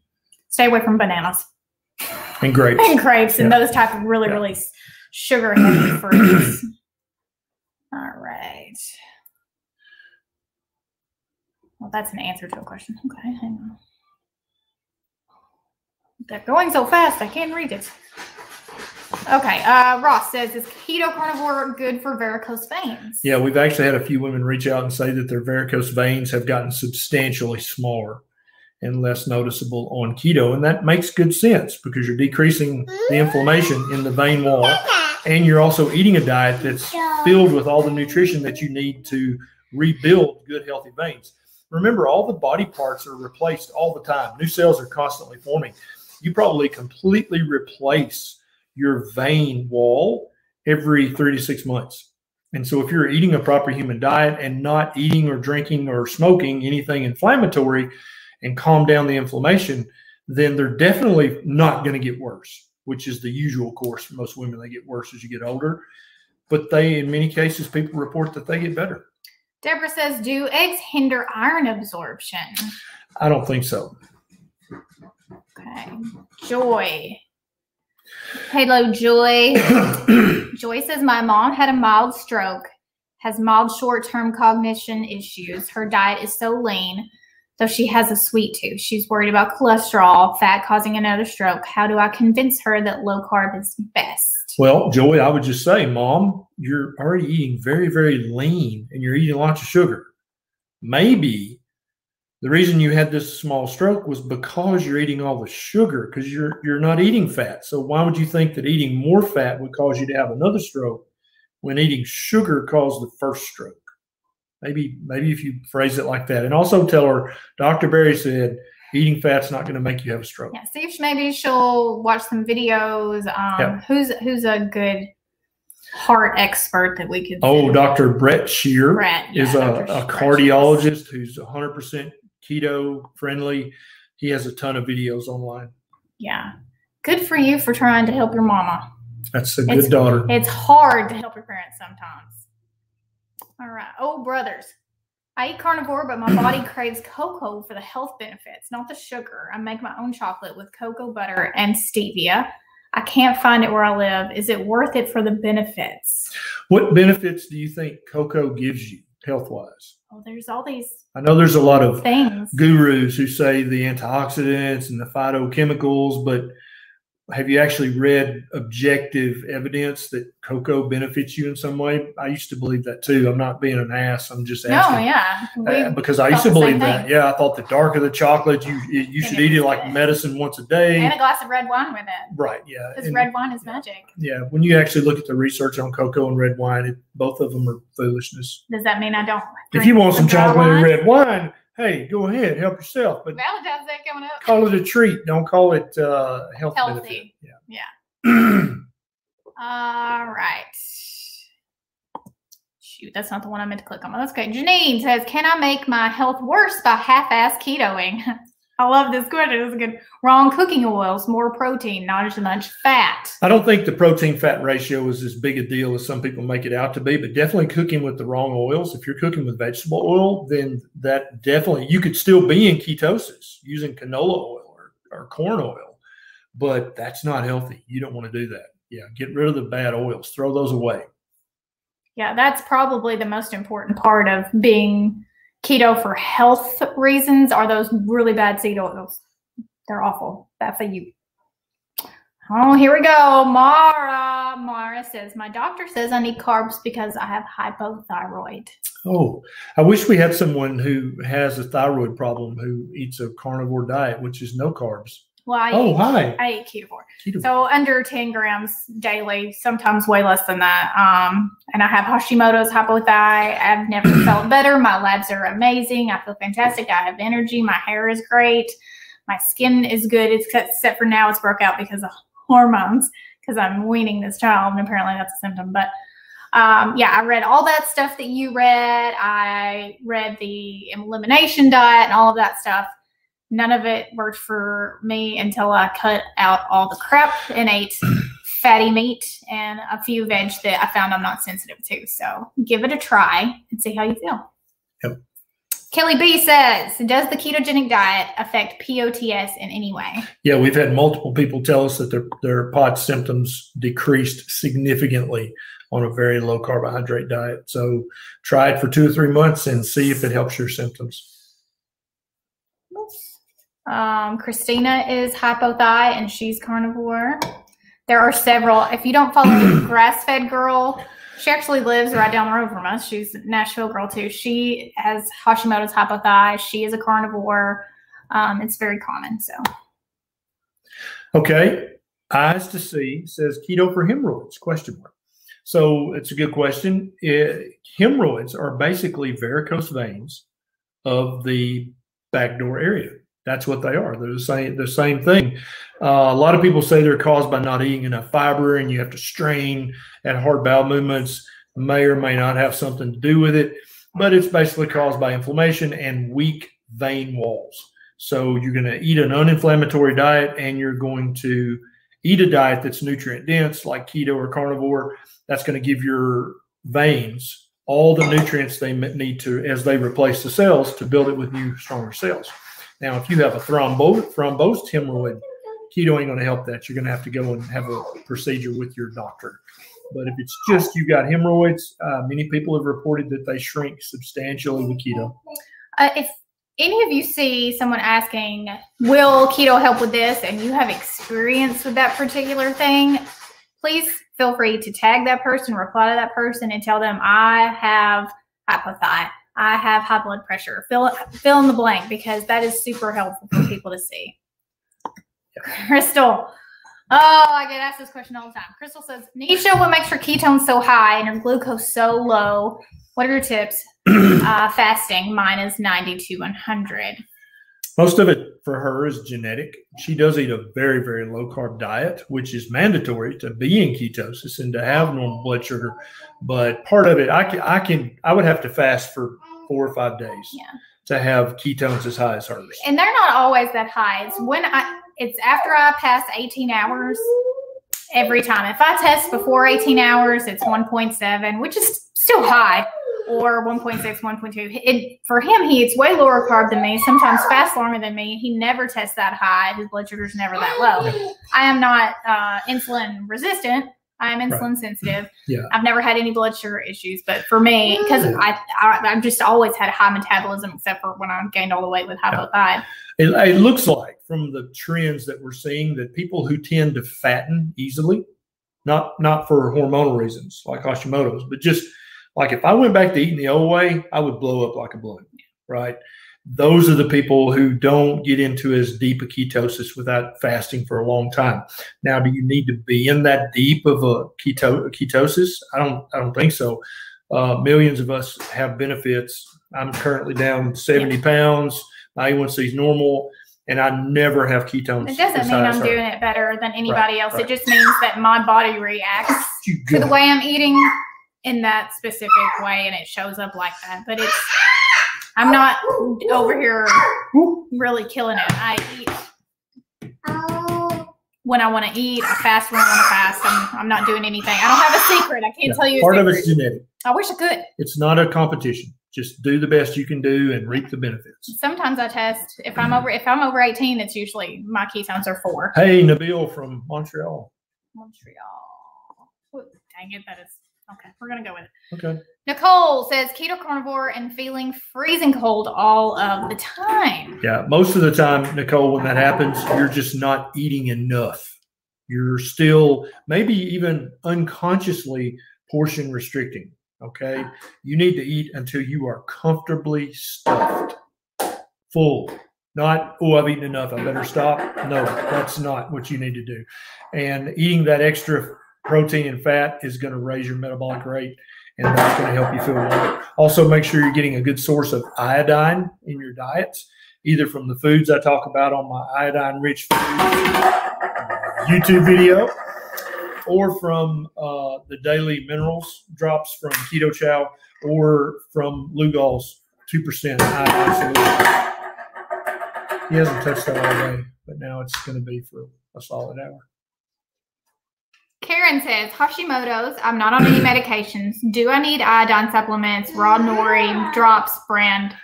stay away from bananas and grapes. (laughs) and grapes and those type of really, really sugar heavy (clears throat) fruits. All right. Well, that's an answer to a question. Okay, hang on. They're going so fast, I can't read it. Okay, uh, Ross says, is keto carnivore good for varicose veins? Yeah, we've actually had a few women reach out and say that their varicose veins have gotten substantially smaller and less noticeable on keto. And that makes good sense because you're decreasing the inflammation in the vein wall and you're also eating a diet that's filled with all the nutrition that you need to rebuild good, healthy veins. Remember, all the body parts are replaced all the time, new cells are constantly forming. You probably completely replace your vein wall every three to six months. And so, if you're eating a proper human diet and not eating or drinking or smoking anything inflammatory and calm down the inflammation, then they're definitely not going to get worse, which is the usual course for most women. They get worse as you get older. But they, in many cases, people report that they get better. Deborah says, do eggs hinder iron absorption? I don't think so. Okay. Joy. Hello, Joy. (clears throat) Joy says, My mom had a mild stroke has mild short term cognition issues. Her diet is so lean, though she has a sweet tooth. She's worried about cholesterol, fat causing another stroke. How do I convince her that low carb is best? Well, Joey, I would just say, Mom, you're already eating very, very lean and you're eating lots of sugar. Maybe the reason you had this small stroke was because you're eating all the sugar because you're you're not eating fat. So why would you think that eating more fat would cause you to have another stroke when eating sugar caused the first stroke? Maybe maybe if you phrase it like that, and also tell her Dr. Berry said eating fat's not going to make you have a stroke. Yeah, see if maybe she'll watch some videos. Um, Yeah. Who's who's a good heart expert that we could? Oh. Dr. Bret Scher Bret is a, a cardiologist who's 100% keto friendly. He has a ton of videos online. Yeah, good for you for trying to help your mama. That's a It's- good daughter. It's hard to help your parents sometimes. All right. Oh, brothers. I eat carnivore, but my body craves cocoa for the health benefits, not the sugar. I make my own chocolate with cocoa butter and stevia. I can't find it where I live. Is it worth it for the benefits? What benefits do you think cocoa gives you health wise? Oh, there's all these I know there's a lot of things. gurus who say the antioxidants and the phytochemicals, but have you actually read objective evidence that cocoa benefits you in some way? I used to believe that too. I'm not being an ass. I'm just No, asking. yeah. Uh, because I used to believe that. Yeah, I thought the darker the chocolate, you you, should eat it like good. medicine once a day. and a glass of red wine with it. right. Yeah. Because red wine is magic. yeah. When you actually look at the research on cocoa and red wine, it, both of them are foolishness. Does that mean I don't? If you want some chocolate and red wine, hey, go ahead, help yourself. But Valentine's Day coming up. call it a treat. Don't call it uh, health. Healthy. Yeah. Yeah. Yeah. (clears throat) All right. Shoot, that's not the one I meant to click on. That's okay. Janine says, "Can I make my health worse by half-ass ketoing?" (laughs) I love this question. It's a good. Wrong cooking oils, more protein, not as much fat. I don't think the protein fat ratio is as big a deal as some people make it out to be, but definitely cooking with the wrong oils. If you're cooking with vegetable oil, then that definitely you could still be in ketosis using canola oil or, or corn oil, but that's not healthy. You don't want to do that. Yeah, get rid of the bad oils, throw those away. Yeah, that's probably the most important part of being keto for health reasons. Are those really bad seed oils? They're awful. Bad for you. Oh, here we go. Mara. Mara says, My doctor says I need carbs because I have hypothyroid. Oh, I wish we had someone who has a thyroid problem who eats a carnivore diet, which is no carbs. Well, I Oh, eat, hi. I eat keto. Keto. So under 10 grams daily, sometimes way less than that. Um, and I have Hashimoto's hypothyroid. I've never (clears throat) felt better. My labs are amazing. I feel fantastic. I have energy. My hair is great. My skin is good. It's except for now it's broke out because of hormones because I'm weaning this child and apparently that's a symptom. But um, yeah, I read all that stuff that you read. I read the elimination diet and all of that stuff. None of it worked for me until I cut out all the crap and ate (clears throat) fatty meat and a few veg that I found I'm not sensitive to. So give it a try and see how you feel. Yep. Kelly B says, Does the ketogenic diet affect POTS in any way? Yeah, we've had multiple people tell us that their their POTS symptoms decreased significantly on a very low carbohydrate diet. So try it for two or three months and see if it helps your symptoms. Um, Christina is hypothy and she's carnivore. There are several. If you don't follow (clears throat) Grass Fed Girl, she actually lives right down the road from us. She's a Nashville girl too. She has Hashimoto's hypothy. She is a carnivore. Um, it's very common. So Okay. Eyes to see says keto for hemorrhoids? Question mark. So it's a good question. Eh, hemorrhoids are basically varicose veins of the backdoor area. That's what they are. They're the same. The same thing. Uh, a lot of people say they're caused by not eating enough fiber, and you have to strain at hard bowel movements. May or may not have something to do with it, but it's basically caused by inflammation and weak vein walls. So you're going to eat an uninflammatory diet, and you're going to eat a diet that's nutrient dense, like keto or carnivore. That's going to give your veins all the nutrients they need to as they replace the cells to build it with new, stronger cells. Now, if you have a thrombo- thrombosed hemorrhoid, keto ain't going to help that. You're going to have to go and have a procedure with your doctor. But if it's just you got hemorrhoids, uh, many people have reported that they shrink substantially with keto. Uh, if any of you see someone asking, will keto help with this, and you have experience with that particular thing, please feel free to tag that person, reply to that person, and tell them I have hypothyroid, I have high blood pressure. Fill fill in the blank because that is super helpful for people to see. Crystal. Oh, I get asked this question all the time. Crystal says, Neisha, what makes your ketones so high and your glucose so low? What are your tips? (clears throat) uh, fasting, mine is 90 to 100. Most of it for her is genetic. She does eat a very, very low carb diet, which is mandatory to be in ketosis and to have normal blood sugar. But part of it, I can, I can, I would have to fast for four or five days Yeah. to have ketones as high as hers. And they're not always that high. It's when I, it's after I pass 18 hours every time. If I test before 18 hours, it's 1.7, which is still high, or 1.6, 1.2. It, for him, he eats way lower carb than me, sometimes fast longer than me. He never tests that high. His blood sugar's never that low. I am not uh, insulin resistant. I am insulin sensitive. Yeah. I've never had any blood sugar issues, but for me, because I, I I've just always had a high metabolism, except for when I gained all the weight with high hypothyroid. It, it looks like from the trends that we're seeing that people who tend to fatten easily, not not for hormonal reasons like Hashimoto's, but just like if I went back to eating the old way, I would blow up like a balloon, right? Those are the people who don't get into as deep a ketosis without fasting for a long time. Now, do you need to be in that deep of a keto ketosis? I don't. I don't think so. Uh, millions of us have benefits. I'm currently down 70 pounds. My A1C is normal, and I never have ketones. It doesn't mean I'm doing it better than anybody else. right. It just means that my body reacts to the way I'm eating in that specific way, and it shows up like that. But it's I'm not over here really killing it. I eat when I want to eat. I fast when I want to fast. I'm, I'm not doing anything. I don't have a secret. I can't Yeah, tell you. Part of it's genetic. I wish I could. It's not a competition. Just do the best you can do and reap the benefits. Sometimes I test if I'm over if I'm over 18. It's usually my ketones are four. Hey, Nabil from Montreal. Montreal. Dang it, that is okay. We're gonna go with it. Okay. Nicole says keto carnivore and feeling freezing cold all of the time. Yeah, most of the time, Nicole, when that happens, you're just not eating enough. You're still maybe even unconsciously portion restricting. Okay. You need to eat until you are comfortably stuffed, full. Not, oh, I've eaten enough. I better stop. No, that's not what you need to do. And eating that extra protein and fat is going to raise your metabolic rate and that's going to help you feel better. Also, make sure you're getting a good source of iodine in your diets, either from the foods I talk about on my iodine rich YouTube video or from uh, the daily minerals drops from Keto Chow or from Lugol's 2% iodine solution. He hasn't touched that all day, but now it's going to be for a solid hour. Karen says Hashimoto's. I'm not on any medications. Do I need iodine supplements? Raw nori drops brand.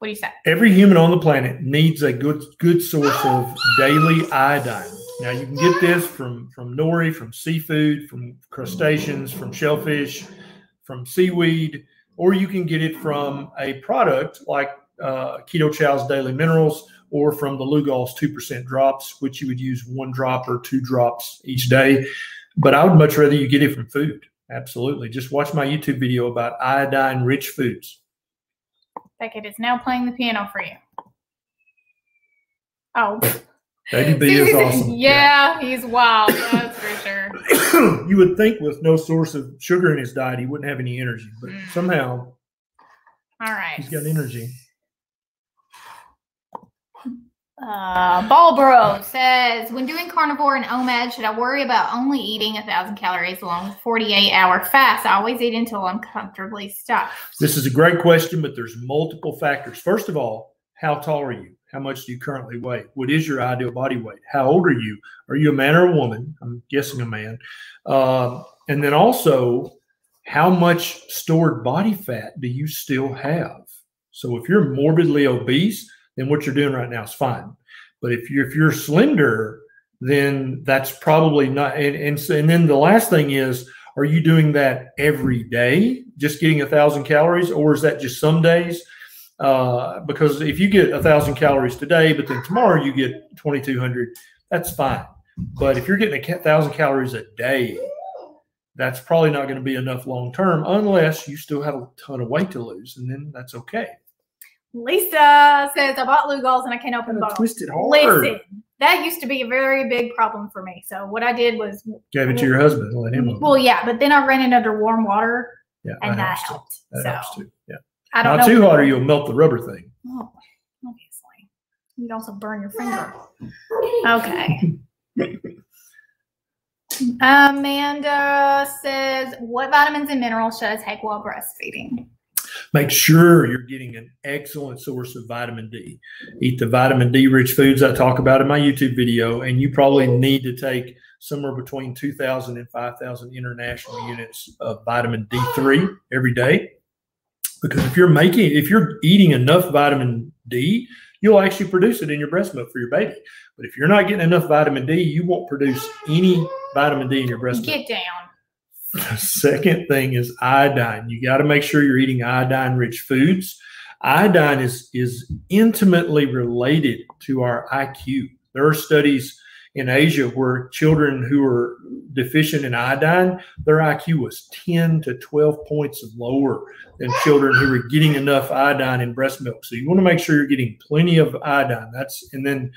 What do you say? every human on the planet needs a good good source of daily iodine. Now you can get this from from nori, from seafood, from crustaceans, from shellfish, from seaweed, or you can get it from a product like uh, Keto Chow's Daily Minerals, or from the Lugol's two percent drops, which you would use one drop or two drops each day. But I would much rather you get it from food. Absolutely, just watch my YouTube video about iodine-rich foods. Beckett is now playing the piano for you. Oh, Baby B is awesome. yeah, he's wild. That's for sure. (coughs) you would think with no source of sugar in his diet, he wouldn't have any energy, but Mm. somehow All right. he's got energy. Uh, Ball Bro says, when doing carnivore and OMAD, should I worry about only eating a thousand calories along with 48 hour fast? I always eat until I'm comfortably stuffed. This is a great question, but there's multiple factors. First of all, how tall are you? How much do you currently weigh? What is your ideal body weight? How old are you? Are you a man or a woman? I'm guessing a man. Um, and then also, how much stored body fat do you still have? So if you're morbidly obese, then what you're doing right now is fine. But if you're if you're slender, then that's probably not. And and, so, and then the last thing is, Are you doing that every day, just getting a thousand calories, or is that just some days? Uh, because if you get a thousand calories today, but then tomorrow you get 2200, that's fine. But if you're getting a thousand calories a day, that's probably not going to be enough long term unless you still have a ton of weight to lose, and then that's okay. Lisa says, I bought Lugol's and I can't open bottles. Twist it hard. Listen, that used to be a very big problem for me. So what I did was, Gave it to your husband. and Let him. well, yeah, but then I ran it under warm water yeah, and that helps too. helped. That so helps too. Yeah. I don't Not know. too hot, or you'll melt the rubber thing. Oh, obviously. You'd also burn your finger. (laughs) Okay. Amanda says, What vitamins and minerals should I take while breastfeeding? Make sure you're getting an excellent source of vitamin D. Eat the vitamin D rich foods I talk about in my YouTube video, and you probably need to take somewhere between 2,000 and 5,000 international units of vitamin D3 every day. Because if you're making, if you're eating enough vitamin D, you'll actually produce it in your breast milk for your baby. But if you're not getting enough vitamin D, you won't produce any vitamin D in your breast milk. Get down. The (laughs) second thing is iodine. You got to make sure you're eating iodine rich foods. Iodine is, is intimately related to our IQ. There are studies in Asia where children who are deficient in iodine, their IQ was 10 to 12 points lower than children who were getting enough iodine in breast milk. So you want to make sure you're getting plenty of iodine. That's and then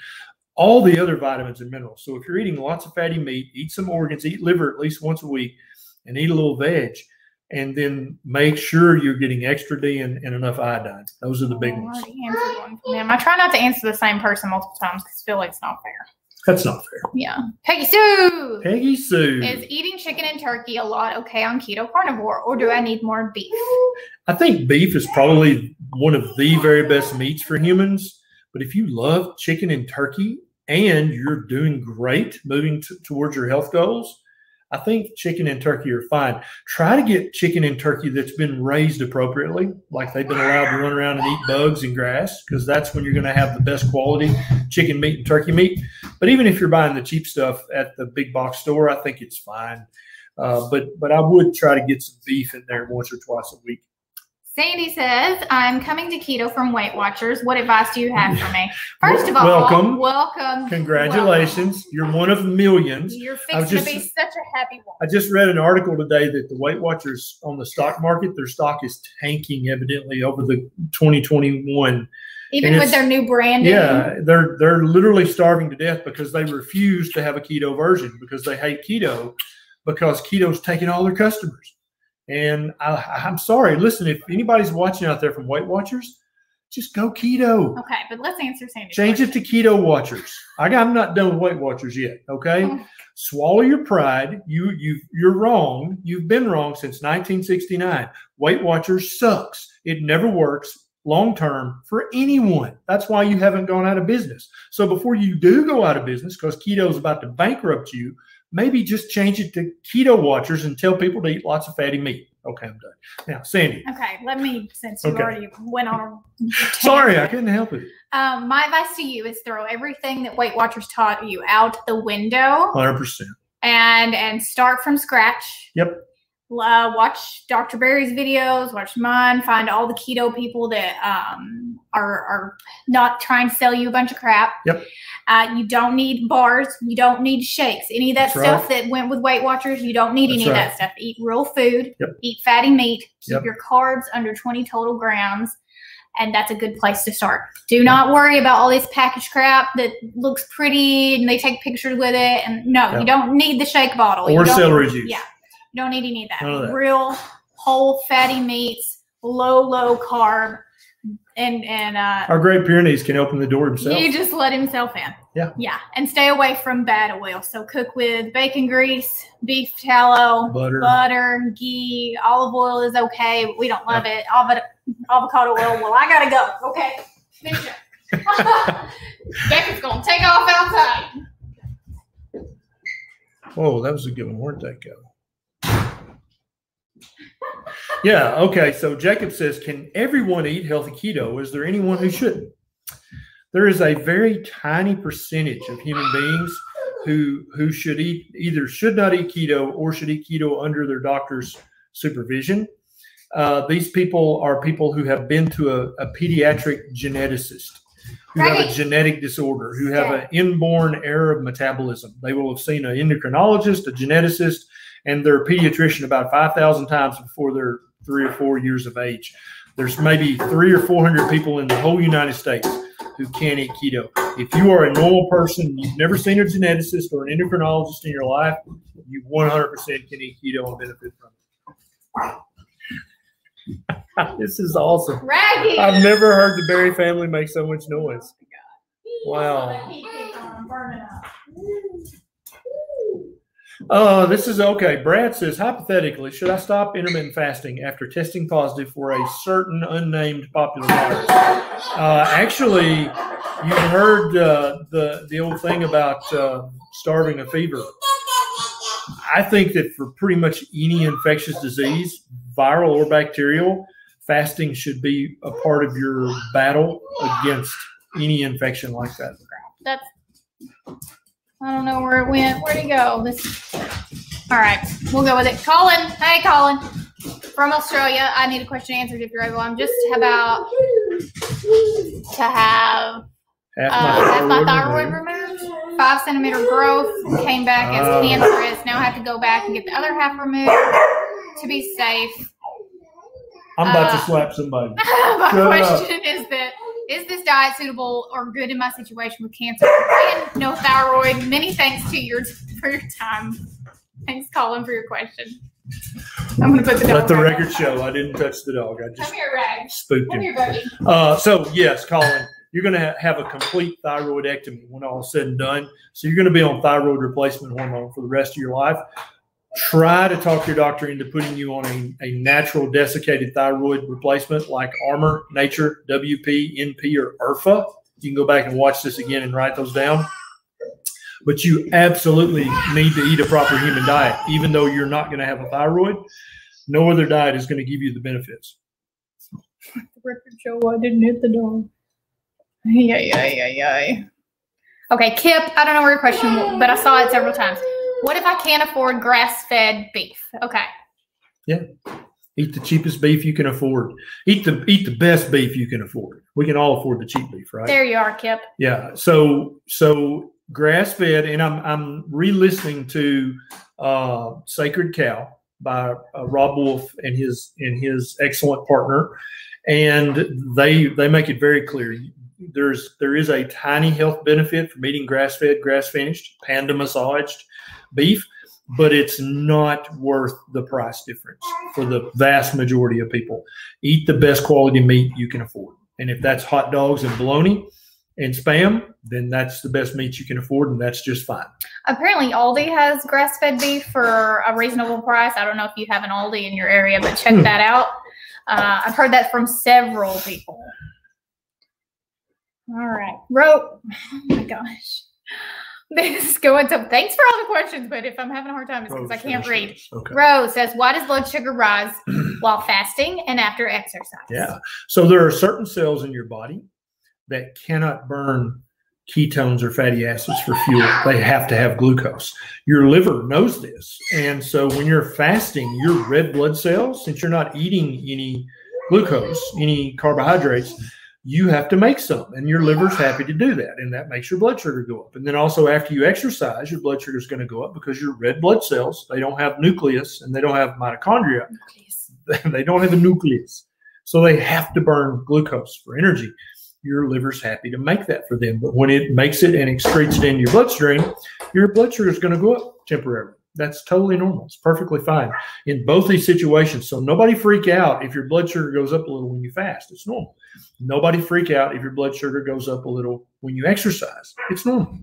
all the other vitamins and minerals. So if you're eating lots of fatty meat, eat some organs, eat liver at least once a week, and eat a little veg, and then make sure you're getting extra D and, and enough iodine. Those are the big Oh, ones. one. I try not to answer the same person multiple times because I feel like it's not fair. That's not fair. Yeah. Peggy Sue Peggy Sue. is eating chicken and turkey a lot okay on keto carnivore, or do I need more beef? I think beef is probably one of the very best meats for humans. But if you love chicken and turkey and you're doing great moving t- towards your health goals, I think chicken and turkey are fine. Try to get chicken and turkey that's been raised appropriately, like they've been allowed to run around and eat bugs and grass, because that's when you're going to have the best quality chicken meat and turkey meat. But even if you're buying the cheap stuff at the big box store, I think it's fine. Uh, but but I would try to get some beef in there once or twice a week. Sandy says, I'm coming to keto from Weight Watchers. What advice do you have for me? (laughs) First of all, Welcome. welcome. Congratulations. You're one of millions. You're fixing to just- be such a happy woman. I just read an article today that the Weight Watchers on the stock market, their stock is tanking evidently over the 2021. Even and with their new branding. Yeah, they're they're literally starving to death because they refuse to have a keto version because they hate keto because keto's taking all their customers. And I, I'm sorry. Listen, if anybody's watching out there from Weight Watchers, just go keto. Okay, but let's answer Sandy's Change it to keto watchers. I got, I'm not done with Weight Watchers yet. Okay, Oh. swallow your pride. You you you're wrong. You've been wrong since 1969. Weight Watchers sucks. It never works long term for anyone. That's why you haven't gone out of business. So before you do go out of business, because keto is about to bankrupt you, maybe just change it to keto watchers and tell people to eat lots of fatty meat. Okay, I'm done. Now, Sandy. Okay, let me, since you Okay. already went on (laughs) Sorry, I couldn't help it. Um, my advice to you is throw everything that Weight Watchers taught you out the window 100%. and and start from scratch. Yep. Uh, watch Dr. Berry's videos, watch mine, find all the keto people that um, are are not trying to sell you a bunch of crap. Yep. Uh, you don't need bars. You don't need shakes. Any of that That's stuff that went with Weight Watchers, you don't need That's any of that stuff. Eat real food. Yep. Eat fatty meat. Keep Yep. your carbs under 20 total grams. And that's a good place to start. Do not worry about all this packaged crap that looks pretty and they take pictures with it. And no, Yep. you don't need the shake bottle. Or celery juice. Yeah. You don't need any of that. None of that. Real whole fatty meats, low, low carb. And and uh Our Great Pyrenees can open the door himself. you just let himself in. Yeah. Yeah. And stay away from bad oil. So cook with bacon grease, beef tallow, Butter. butter, ghee, olive oil is okay. We don't love it. Avo- avocado oil. Well, I gotta go. Okay. Finish. (laughs) Becca's gonna take off outside. Oh, that was a good one. Where'd that go? Yeah, okay. So Jacob says, Can everyone eat healthy keto? Is there anyone who shouldn't? There is a very tiny percentage of human beings who who should eat either should not eat keto or should eat keto under their doctor's supervision. Uh, these people are people who have been to a, a pediatric geneticist, who have a genetic disorder, who have an inborn error of metabolism. They will have seen an endocrinologist, a geneticist, and their pediatrician about 5,000 times before they're three or four years of age. There's maybe three or 400 people in the whole United States who can't eat keto. If you are a normal person, you've never seen a geneticist or an endocrinologist in your life, you 100% can eat keto and benefit from it. (laughs) this is awesome. Raggy. I've never heard the Berry family make so much noise. Wow. Uh, this is okay. Brad says, hypothetically, should I stop intermittent fasting after testing positive for a certain unnamed popular virus? Uh, actually, you've heard uh, the the old thing about uh, starving a fever. I think that for pretty much any infectious disease, viral or bacterial, fasting should be a part of your battle against any infection like that. That's. I don't know where it went. Where'd it go? This. All right, we'll go with it. Colin, hey Colin, from Australia. I need a question answered if you're able. I'm just about to have uh, have my thyroid removed. Five centimeter growth came back as Oh. cancerous. Now I have to go back and get the other half removed to be safe. I'm about Uh, to slap somebody. (laughs) my Shut up. question is that is this diet suitable or good in my situation with cancer and no thyroid? Many thanks to your for your time. Thanks, Colin, for your question. I'm gonna put the dog Let the back. record show I didn't touch the dog. I Come just here, Rag. spooked Come him. here, buddy. Uh, so yes, Colin, you're going to have a complete thyroidectomy when all is said and done. So you're going to be on thyroid replacement hormone for the rest of your life. Try to talk your doctor into putting you on a, a natural desiccated thyroid replacement like Armour, Nature, WP, NP, or IRFA. You can go back and watch this again and write those down. But you absolutely need to eat a proper human diet, even though you're not going to have a thyroid. No other diet is going to give you the benefits. Record show I didn't hit the dog. Yeah, yeah, yeah, yeah. Okay, Kip, I don't know where your question, was, but I saw it several times. What if I can't afford grass-fed beef? Okay. Yeah. Eat the cheapest beef you can afford. Eat the eat the best beef you can afford. We can all afford the cheap beef, right? There you are, Kip. Yeah. So so grass fed, and I'm I'm re-listening to uh, Sacred Cow by uh, Robb Wolf and his and his excellent partner, and they they make it very clear. There's there is a tiny health benefit from eating grass fed, grass finished, panda massaged beef, but it's not worth the price difference for the vast majority of people. Eat the best quality meat you can afford, and if that's hot dogs and bologna and spam, then that's the best meat you can afford, and that's just fine. Apparently, Aldi has grass-fed beef for a reasonable price. I don't know if you have an Aldi in your area, but check Hmm. that out. Uh, I've heard that from several people. All right, Ro. Oh my gosh, (laughs) this is going to. Thanks for all the questions, but if I'm having a hard time, it's because oh, I can't read. Okay. Rose says, "Why does blood sugar rise (clears throat) while fasting and after exercise?" Yeah. So there are certain cells in your body that cannot burn ketones or fatty acids for fuel. They have to have glucose. Your liver knows this. And so when you're fasting, your red blood cells, since you're not eating any glucose, any carbohydrates, you have to make some. And your liver's happy to do that. And that makes your blood sugar go up. And then also after you exercise, your blood sugar is going to go up because your red blood cells, they don't have nucleus and they don't have mitochondria Please. (laughs) they don't have a nucleus. So they have to burn glucose for energy. Your liver's happy to make that for them. But when it makes it and excretes it into your bloodstream, your blood sugar is going to go up temporarily. That's totally normal. It's perfectly fine in both these situations. So nobody freak out if your blood sugar goes up a little when you fast. It's normal. Nobody freak out if your blood sugar goes up a little when you exercise. It's normal.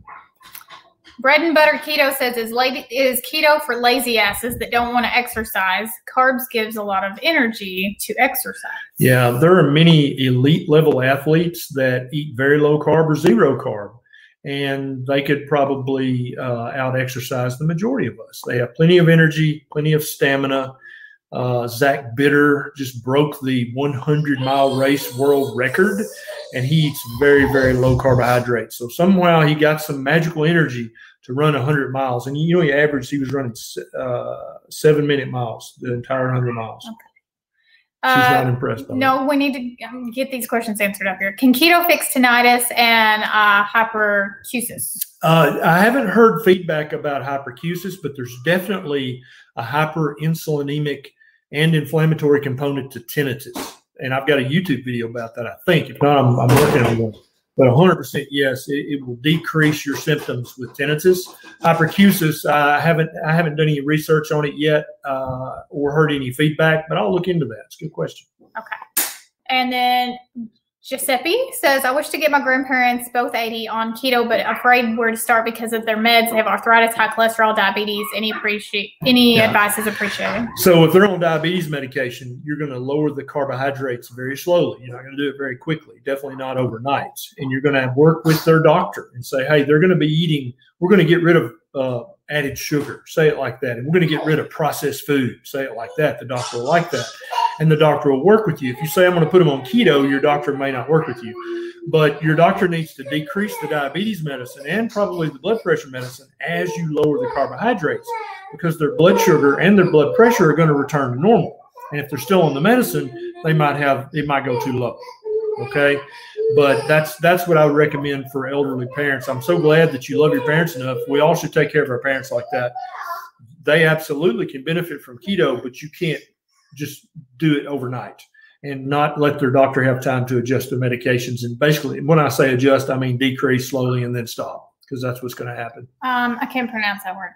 Bread and butter keto says is la- is keto for lazy asses that don't want to exercise. Carbs gives a lot of energy to exercise. Yeah, there are many elite level athletes that eat very low carb or zero carb, and they could probably uh, out exercise the majority of us. They have plenty of energy, plenty of stamina. Uh, Zach Bitter just broke the 100 mile race world record and he eats very, very low carbohydrates. So somehow he got some magical energy to run 100 miles. And you know, he averaged, he was running uh, seven minute miles the entire 100 miles. Okay. She's Uh, not impressed by that. No, we need to um, get these questions answered up here. Can keto fix tinnitus and uh, hyperacusis? Uh, I haven't heard feedback about hyperacusis, but there's definitely a hyperinsulinemic and inflammatory component to tinnitus. And I've got a YouTube video about that, I think. If not, I'm, I'm working on one. But 100% yes, it, it will decrease your symptoms with tinnitus. Hyperacusis, I haven't I haven't done any research on it yet uh, or heard any feedback, but I'll look into that. It's a good question. Okay. And then Giuseppe says, I wish to get my grandparents, both 80, on keto, but afraid where to start because of their meds. They have arthritis, high cholesterol, diabetes. Any appreciate any Yeah. advice is appreciated. So if they're on diabetes medication, you're going to lower the carbohydrates very slowly. You're not going to do it very quickly, definitely not overnight. And you're going to work with their doctor and say, hey, they're going to be eating, we're going to get rid of uh, added sugar, say it like that. And we're going to get rid of processed food, say it like that. The doctor will like that. And the doctor will work with you. If you say, I'm going to put them on keto, your doctor may not work with you. But your doctor needs to decrease the diabetes medicine and probably the blood pressure medicine as you lower the carbohydrates because their blood sugar and their blood pressure are going to return to normal. And if they're still on the medicine, they might have it might go too low. Okay. But that's that's what I would recommend for elderly parents. I'm so glad that you love your parents enough. We all should take care of our parents like that. They absolutely can benefit from keto, but you can't just do it overnight and not let their doctor have time to adjust the medications. And basically, when I say adjust, I mean decrease slowly and then stop because that's what's going to happen. Um, I can't pronounce that word.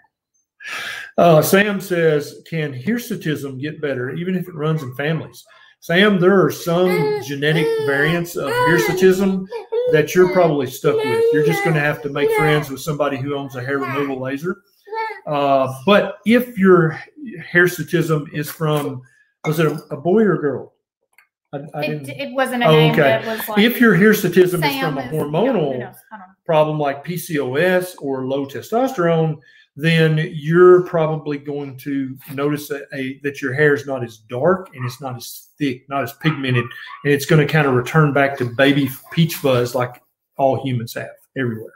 Uh, Sam says, can hirsutism get better even if it runs in families? Sam, there are some genetic variants of hirsutism that you're probably stuck with. You're just going to have to make friends with somebody who owns a hair removal laser. Uh, but if your hirsutism is from, was it a, a boy or a girl? I, I It, it wasn't a Oh, name okay. that was like. If your hirsutism is from a yeah, hormonal knows? I don't know. problem like PCOS or low testosterone, then you're probably going to notice a, a, that your hair is not as dark and it's not as thick, not as pigmented, and it's going to kind of return back to baby peach fuzz like all humans have everywhere.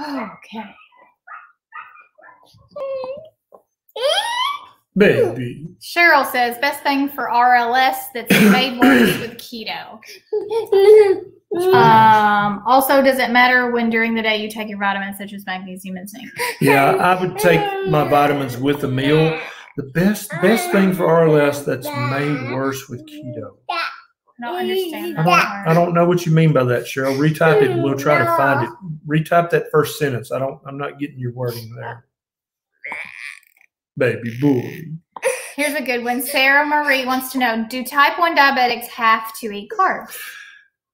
Okay. Baby. Cheryl says best thing for RLS that's made worse with keto. Um, also, does it matter when during the day you take your vitamins such as magnesium and zinc? Yeah, I would take my vitamins with a meal. The best best thing for RLS that's made worse with keto. I don't understand I don't. I don't know what you mean by that, Cheryl. Retype it and we'll try to find it. Retype that first sentence. I don't. I'm not getting your wording there. Baby boy. Here's a good one. Sarah Marie wants to know Do type 1 diabetics have to eat carbs?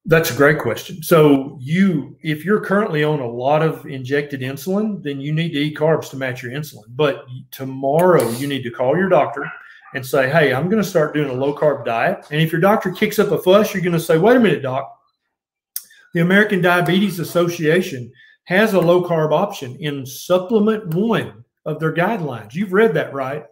That's a great question. So you, if you're currently on a lot of injected insulin, then you need to eat carbs to match your insulin. But tomorrow you need to call your doctor and say, "Hey, I'm going to start doing a low carb diet." And if your doctor kicks up a fuss, you're going to say, "Wait a minute, doc. The American Diabetes Association has a low carb option in supplement one of their guidelines. You've read that, right?"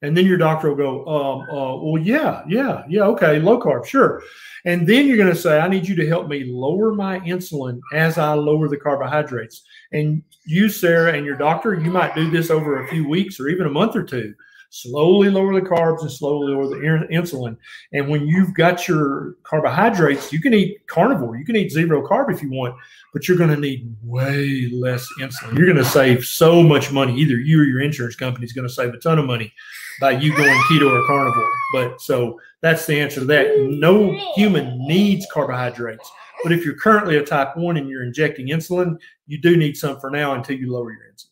And then your doctor will go, um, uh, "Well, yeah, yeah, yeah, okay, low carb, sure." And then you're going to say, I need you to help me lower my insulin as I lower the carbohydrates. And you, Sarah, and your doctor, you might do this over a few weeks or even a month or two. Slowly lower the carbs and slowly lower the insulin. And when you've got your carbohydrates, you can eat carnivore. You can eat zero carb if you want, but you're going to need way less insulin. You're going to save so much money. Either you or your insurance company is going to save a ton of money by you going keto or carnivore. But so that's the answer to that. No human needs carbohydrates. But if you're currently a type 1 and you're injecting insulin, you do need some for now until you lower your insulin.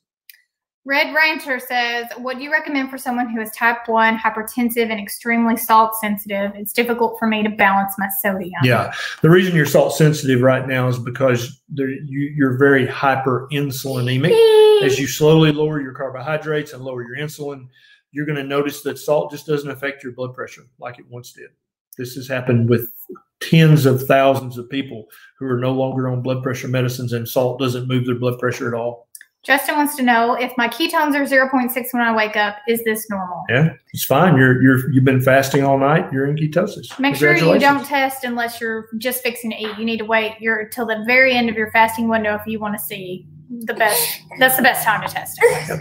Red Rancher says, What do you recommend for someone who is type 1, hypertensive, and extremely salt sensitive? It's difficult for me to balance my sodium. Yeah. The reason you're salt sensitive right now is because you, you're very hyperinsulinemic. As you slowly lower your carbohydrates and lower your insulin, you're going to notice that salt just doesn't affect your blood pressure like it once did. This has happened with tens of thousands of people who are no longer on blood pressure medicines, and salt doesn't move their blood pressure at all. Justin wants to know if my ketones are 0.6 when I wake up, is this normal? Yeah, it's fine. You're you're you've been fasting all night. You're in ketosis. Make sure you don't test unless you're just fixing to eat. You need to wait your till the very end of your fasting window if you want to see the best. That's the best time to test it.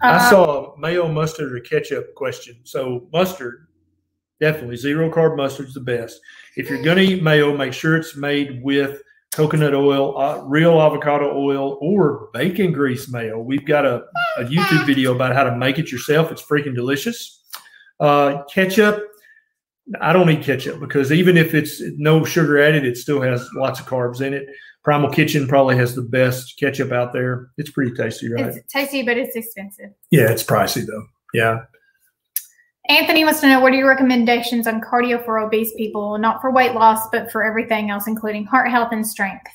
I Uh, saw mayo mustard or ketchup question. So mustard, definitely zero carb mustard's the best. If you're going to eat mayo, make sure it's made with coconut oil, uh, real avocado oil, or bacon grease mayo. We've got a, a YouTube video about how to make it yourself. It's freaking delicious. Uh, ketchup, I don't eat ketchup because even if it's no sugar added, it still has lots of carbs in it. Primal Kitchen probably has the best ketchup out there. It's pretty tasty, right? It's tasty, but it's expensive. Yeah, it's pricey though. Yeah. Anthony wants to know what are your recommendations on cardio for obese people, not for weight loss, but for everything else, including heart health and strength.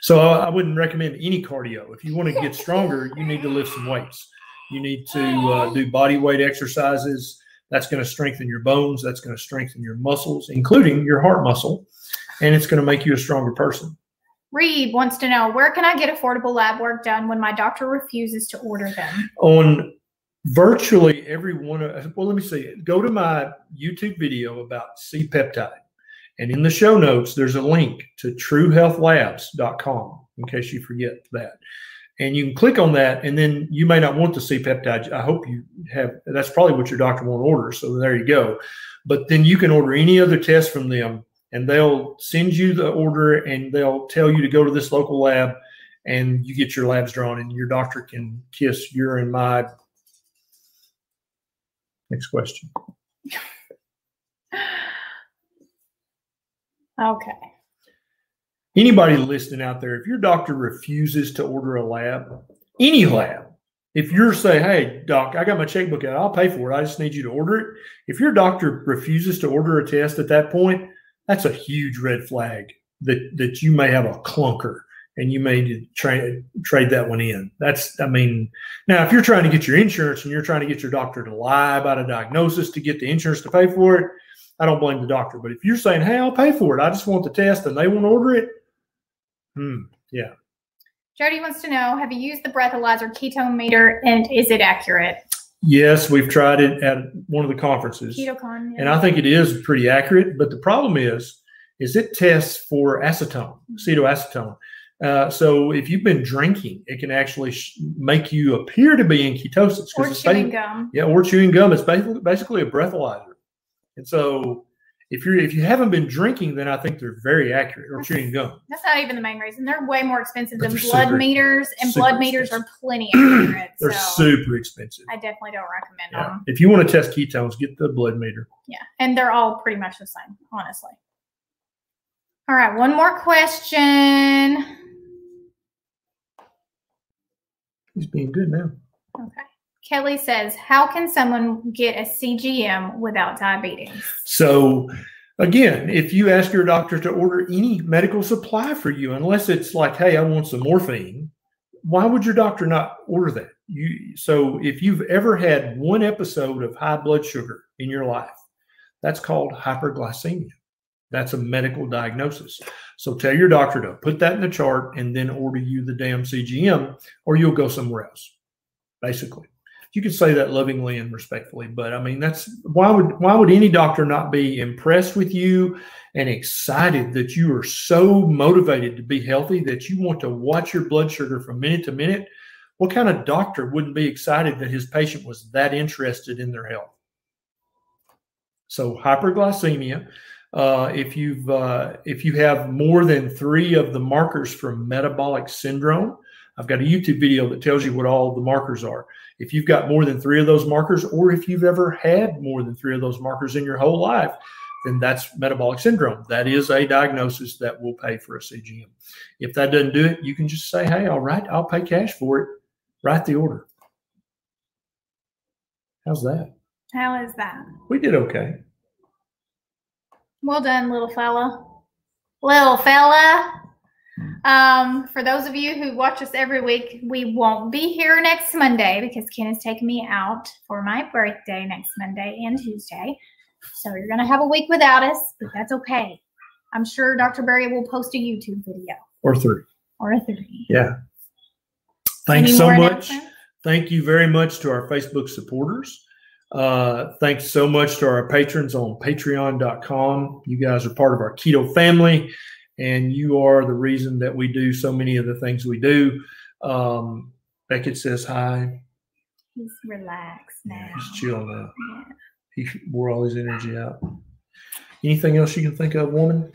So I wouldn't recommend any cardio. If you want to get stronger, you need to lift some weights. You need to uh, do body weight exercises. That's going to strengthen your bones. That's going to strengthen your muscles, including your heart muscle, and it's going to make you a stronger person. Reed wants to know where can I get affordable lab work done when my doctor refuses to order them? On virtually every one of well, let me see. Go to my YouTube video about C peptide, and in the show notes, there's a link to TrueHealthLabs.com in case you forget that. and you can click on that and then you may not want the c-peptide i hope you have that's probably what your doctor won't order so there you go but then you can order any other test from them and they'll send you the order and they'll tell you to go to this local lab and you get your labs drawn and your doctor can kiss your and my next question Okay. anybody listening out there, if your doctor refuses to order a lab, any lab, if you're saying, hey, doc, I got my checkbook out, I'll pay for it. I just need you to order it. If your doctor refuses to order a test at that point, that's a huge red flag that, that you may have a clunker and you may tra- trade that one in. That's, I mean, now if you're trying to get your insurance and you're trying to get your doctor to lie about a diagnosis to get the insurance to pay for it, I don't blame the doctor. But if you're saying, hey, I'll pay for it, I just want the test and they won't order it, hmm, yeah. Jody wants to know Have you used the breathalyzer ketone meter and is it accurate? Yes, we've tried it at one of the conferences, Ketocon. and I think it is pretty accurate. But the problem is, is it tests for acetone, acetoacetone. Uh, so if you've been drinking, it can actually sh- make you appear to be in ketosis. or it's chewing gum. Yeah, or chewing gum. It's basically basically a breathalyzer. And so if you're if you haven't been drinking, then I think they're very accurate. Or chewing gum. That's not even the main reason. They're way more expensive But than blood super- meters, and blood meters are plenty (clears throat) accurate. They're so super expensive. I definitely don't recommend Yeah. them. If you want to test ketones, get the blood meter. Yeah, and they're all pretty much the same, honestly. All right, one more question. He's being good now. Okay. Kelly says, How can someone get a CGM without diabetes? So, again, if you ask your doctor to order any medical supply for you, unless it's like, hey, I want some morphine, why would your doctor not order that? You so if you've ever had one episode of high blood sugar in your life, that's called hyperglycemia. That's a medical diagnosis. So tell your doctor to put that in the chart and then order you the damn CGM, or you'll go somewhere else. Basically you can say that lovingly and respectfully but i mean that's why would why would any doctor not be impressed with you and excited that you are so motivated to be healthy that you want to watch your blood sugar from minute to minute what kind of doctor wouldn't be excited that his patient was that interested in their health so hyperglycemia uh, if you've uh, if you have more than three of the markers for metabolic syndrome i've got a youtube video that tells you what all the markers are if you've got more than three of those markers, or if you've ever had more than three of those markers in your whole life, then that's metabolic syndrome. That is a diagnosis that will pay for a CGM. If that doesn't do it, you can just say, hey, all right, I'll pay cash for it. Write the order. How's that? How is that? We did okay. Well done, little fella. Little fella. Um, for those of you who watch us every week, we won't be here next Monday because Ken is taking me out for my birthday next Monday and Tuesday. So you're gonna have a week without us, but that's okay. I'm sure Dr. Berry will post a YouTube video Or three. or a three. Yeah. Thanks Any so much. Thank you very much to our Facebook supporters. Uh, thanks so much to our patrons on patreon.com. You guys are part of our keto family, and you are the reason that we do so many of the things we do. Um, Beckett says hi. He's relaxed now. He's chill now. Yeah. He wore all his energy out. Anything else you can think of, woman?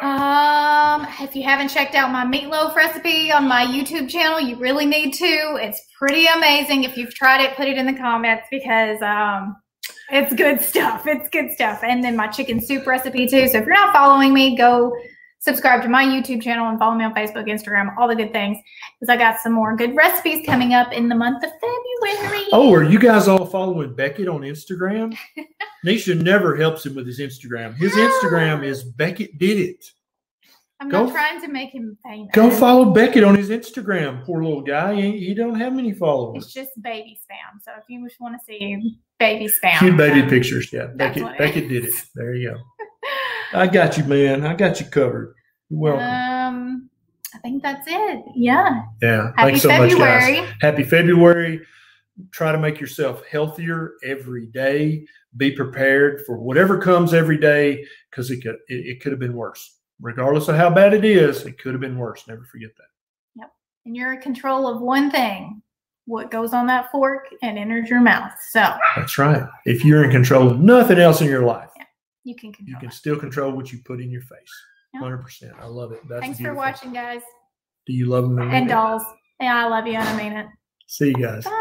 Um, if you haven't checked out my meatloaf recipe on my YouTube channel, you really need to. It's pretty amazing. If you've tried it, put it in the comments because um it's good stuff. It's good stuff. And then my chicken soup recipe too. So if you're not following me, go subscribe to my YouTube channel and follow me on Facebook, Instagram, all the good things. Because I got some more good recipes coming up in the month of February. Oh, are you guys all following Beckett on Instagram? (laughs) Neisha never helps him with his Instagram. His Instagram is Beckett did it. I'm go- not trying to make him famous. Go follow Beckett on his Instagram. Poor little guy. He, he don't have many followers. It's just baby spam. So if you just want to see baby spam, Cute baby um, pictures. Yeah, Beckett, Beckett did it. There you go. (laughs) I got you, man. I got you covered. You're welcome. Um, I think that's it. Yeah. yeah. Happy Thanks so much, guys. February. Happy February. Try to make yourself healthier every day. Be prepared for whatever comes every day because it could it, it could have been worse. Regardless of how bad it is, it could have been worse. Never forget that. Yep. And you're in control of one thing what goes on that fork and enters your mouth. So That's right. If you're in control of nothing else in your life, you can control you can it. still control what you put in your face. Yeah. Hundred percent. I love it. That's Thanks for watching, guys. Do you love them? And dolls. Yeah, I love you and I mean it. See you guys. Bye.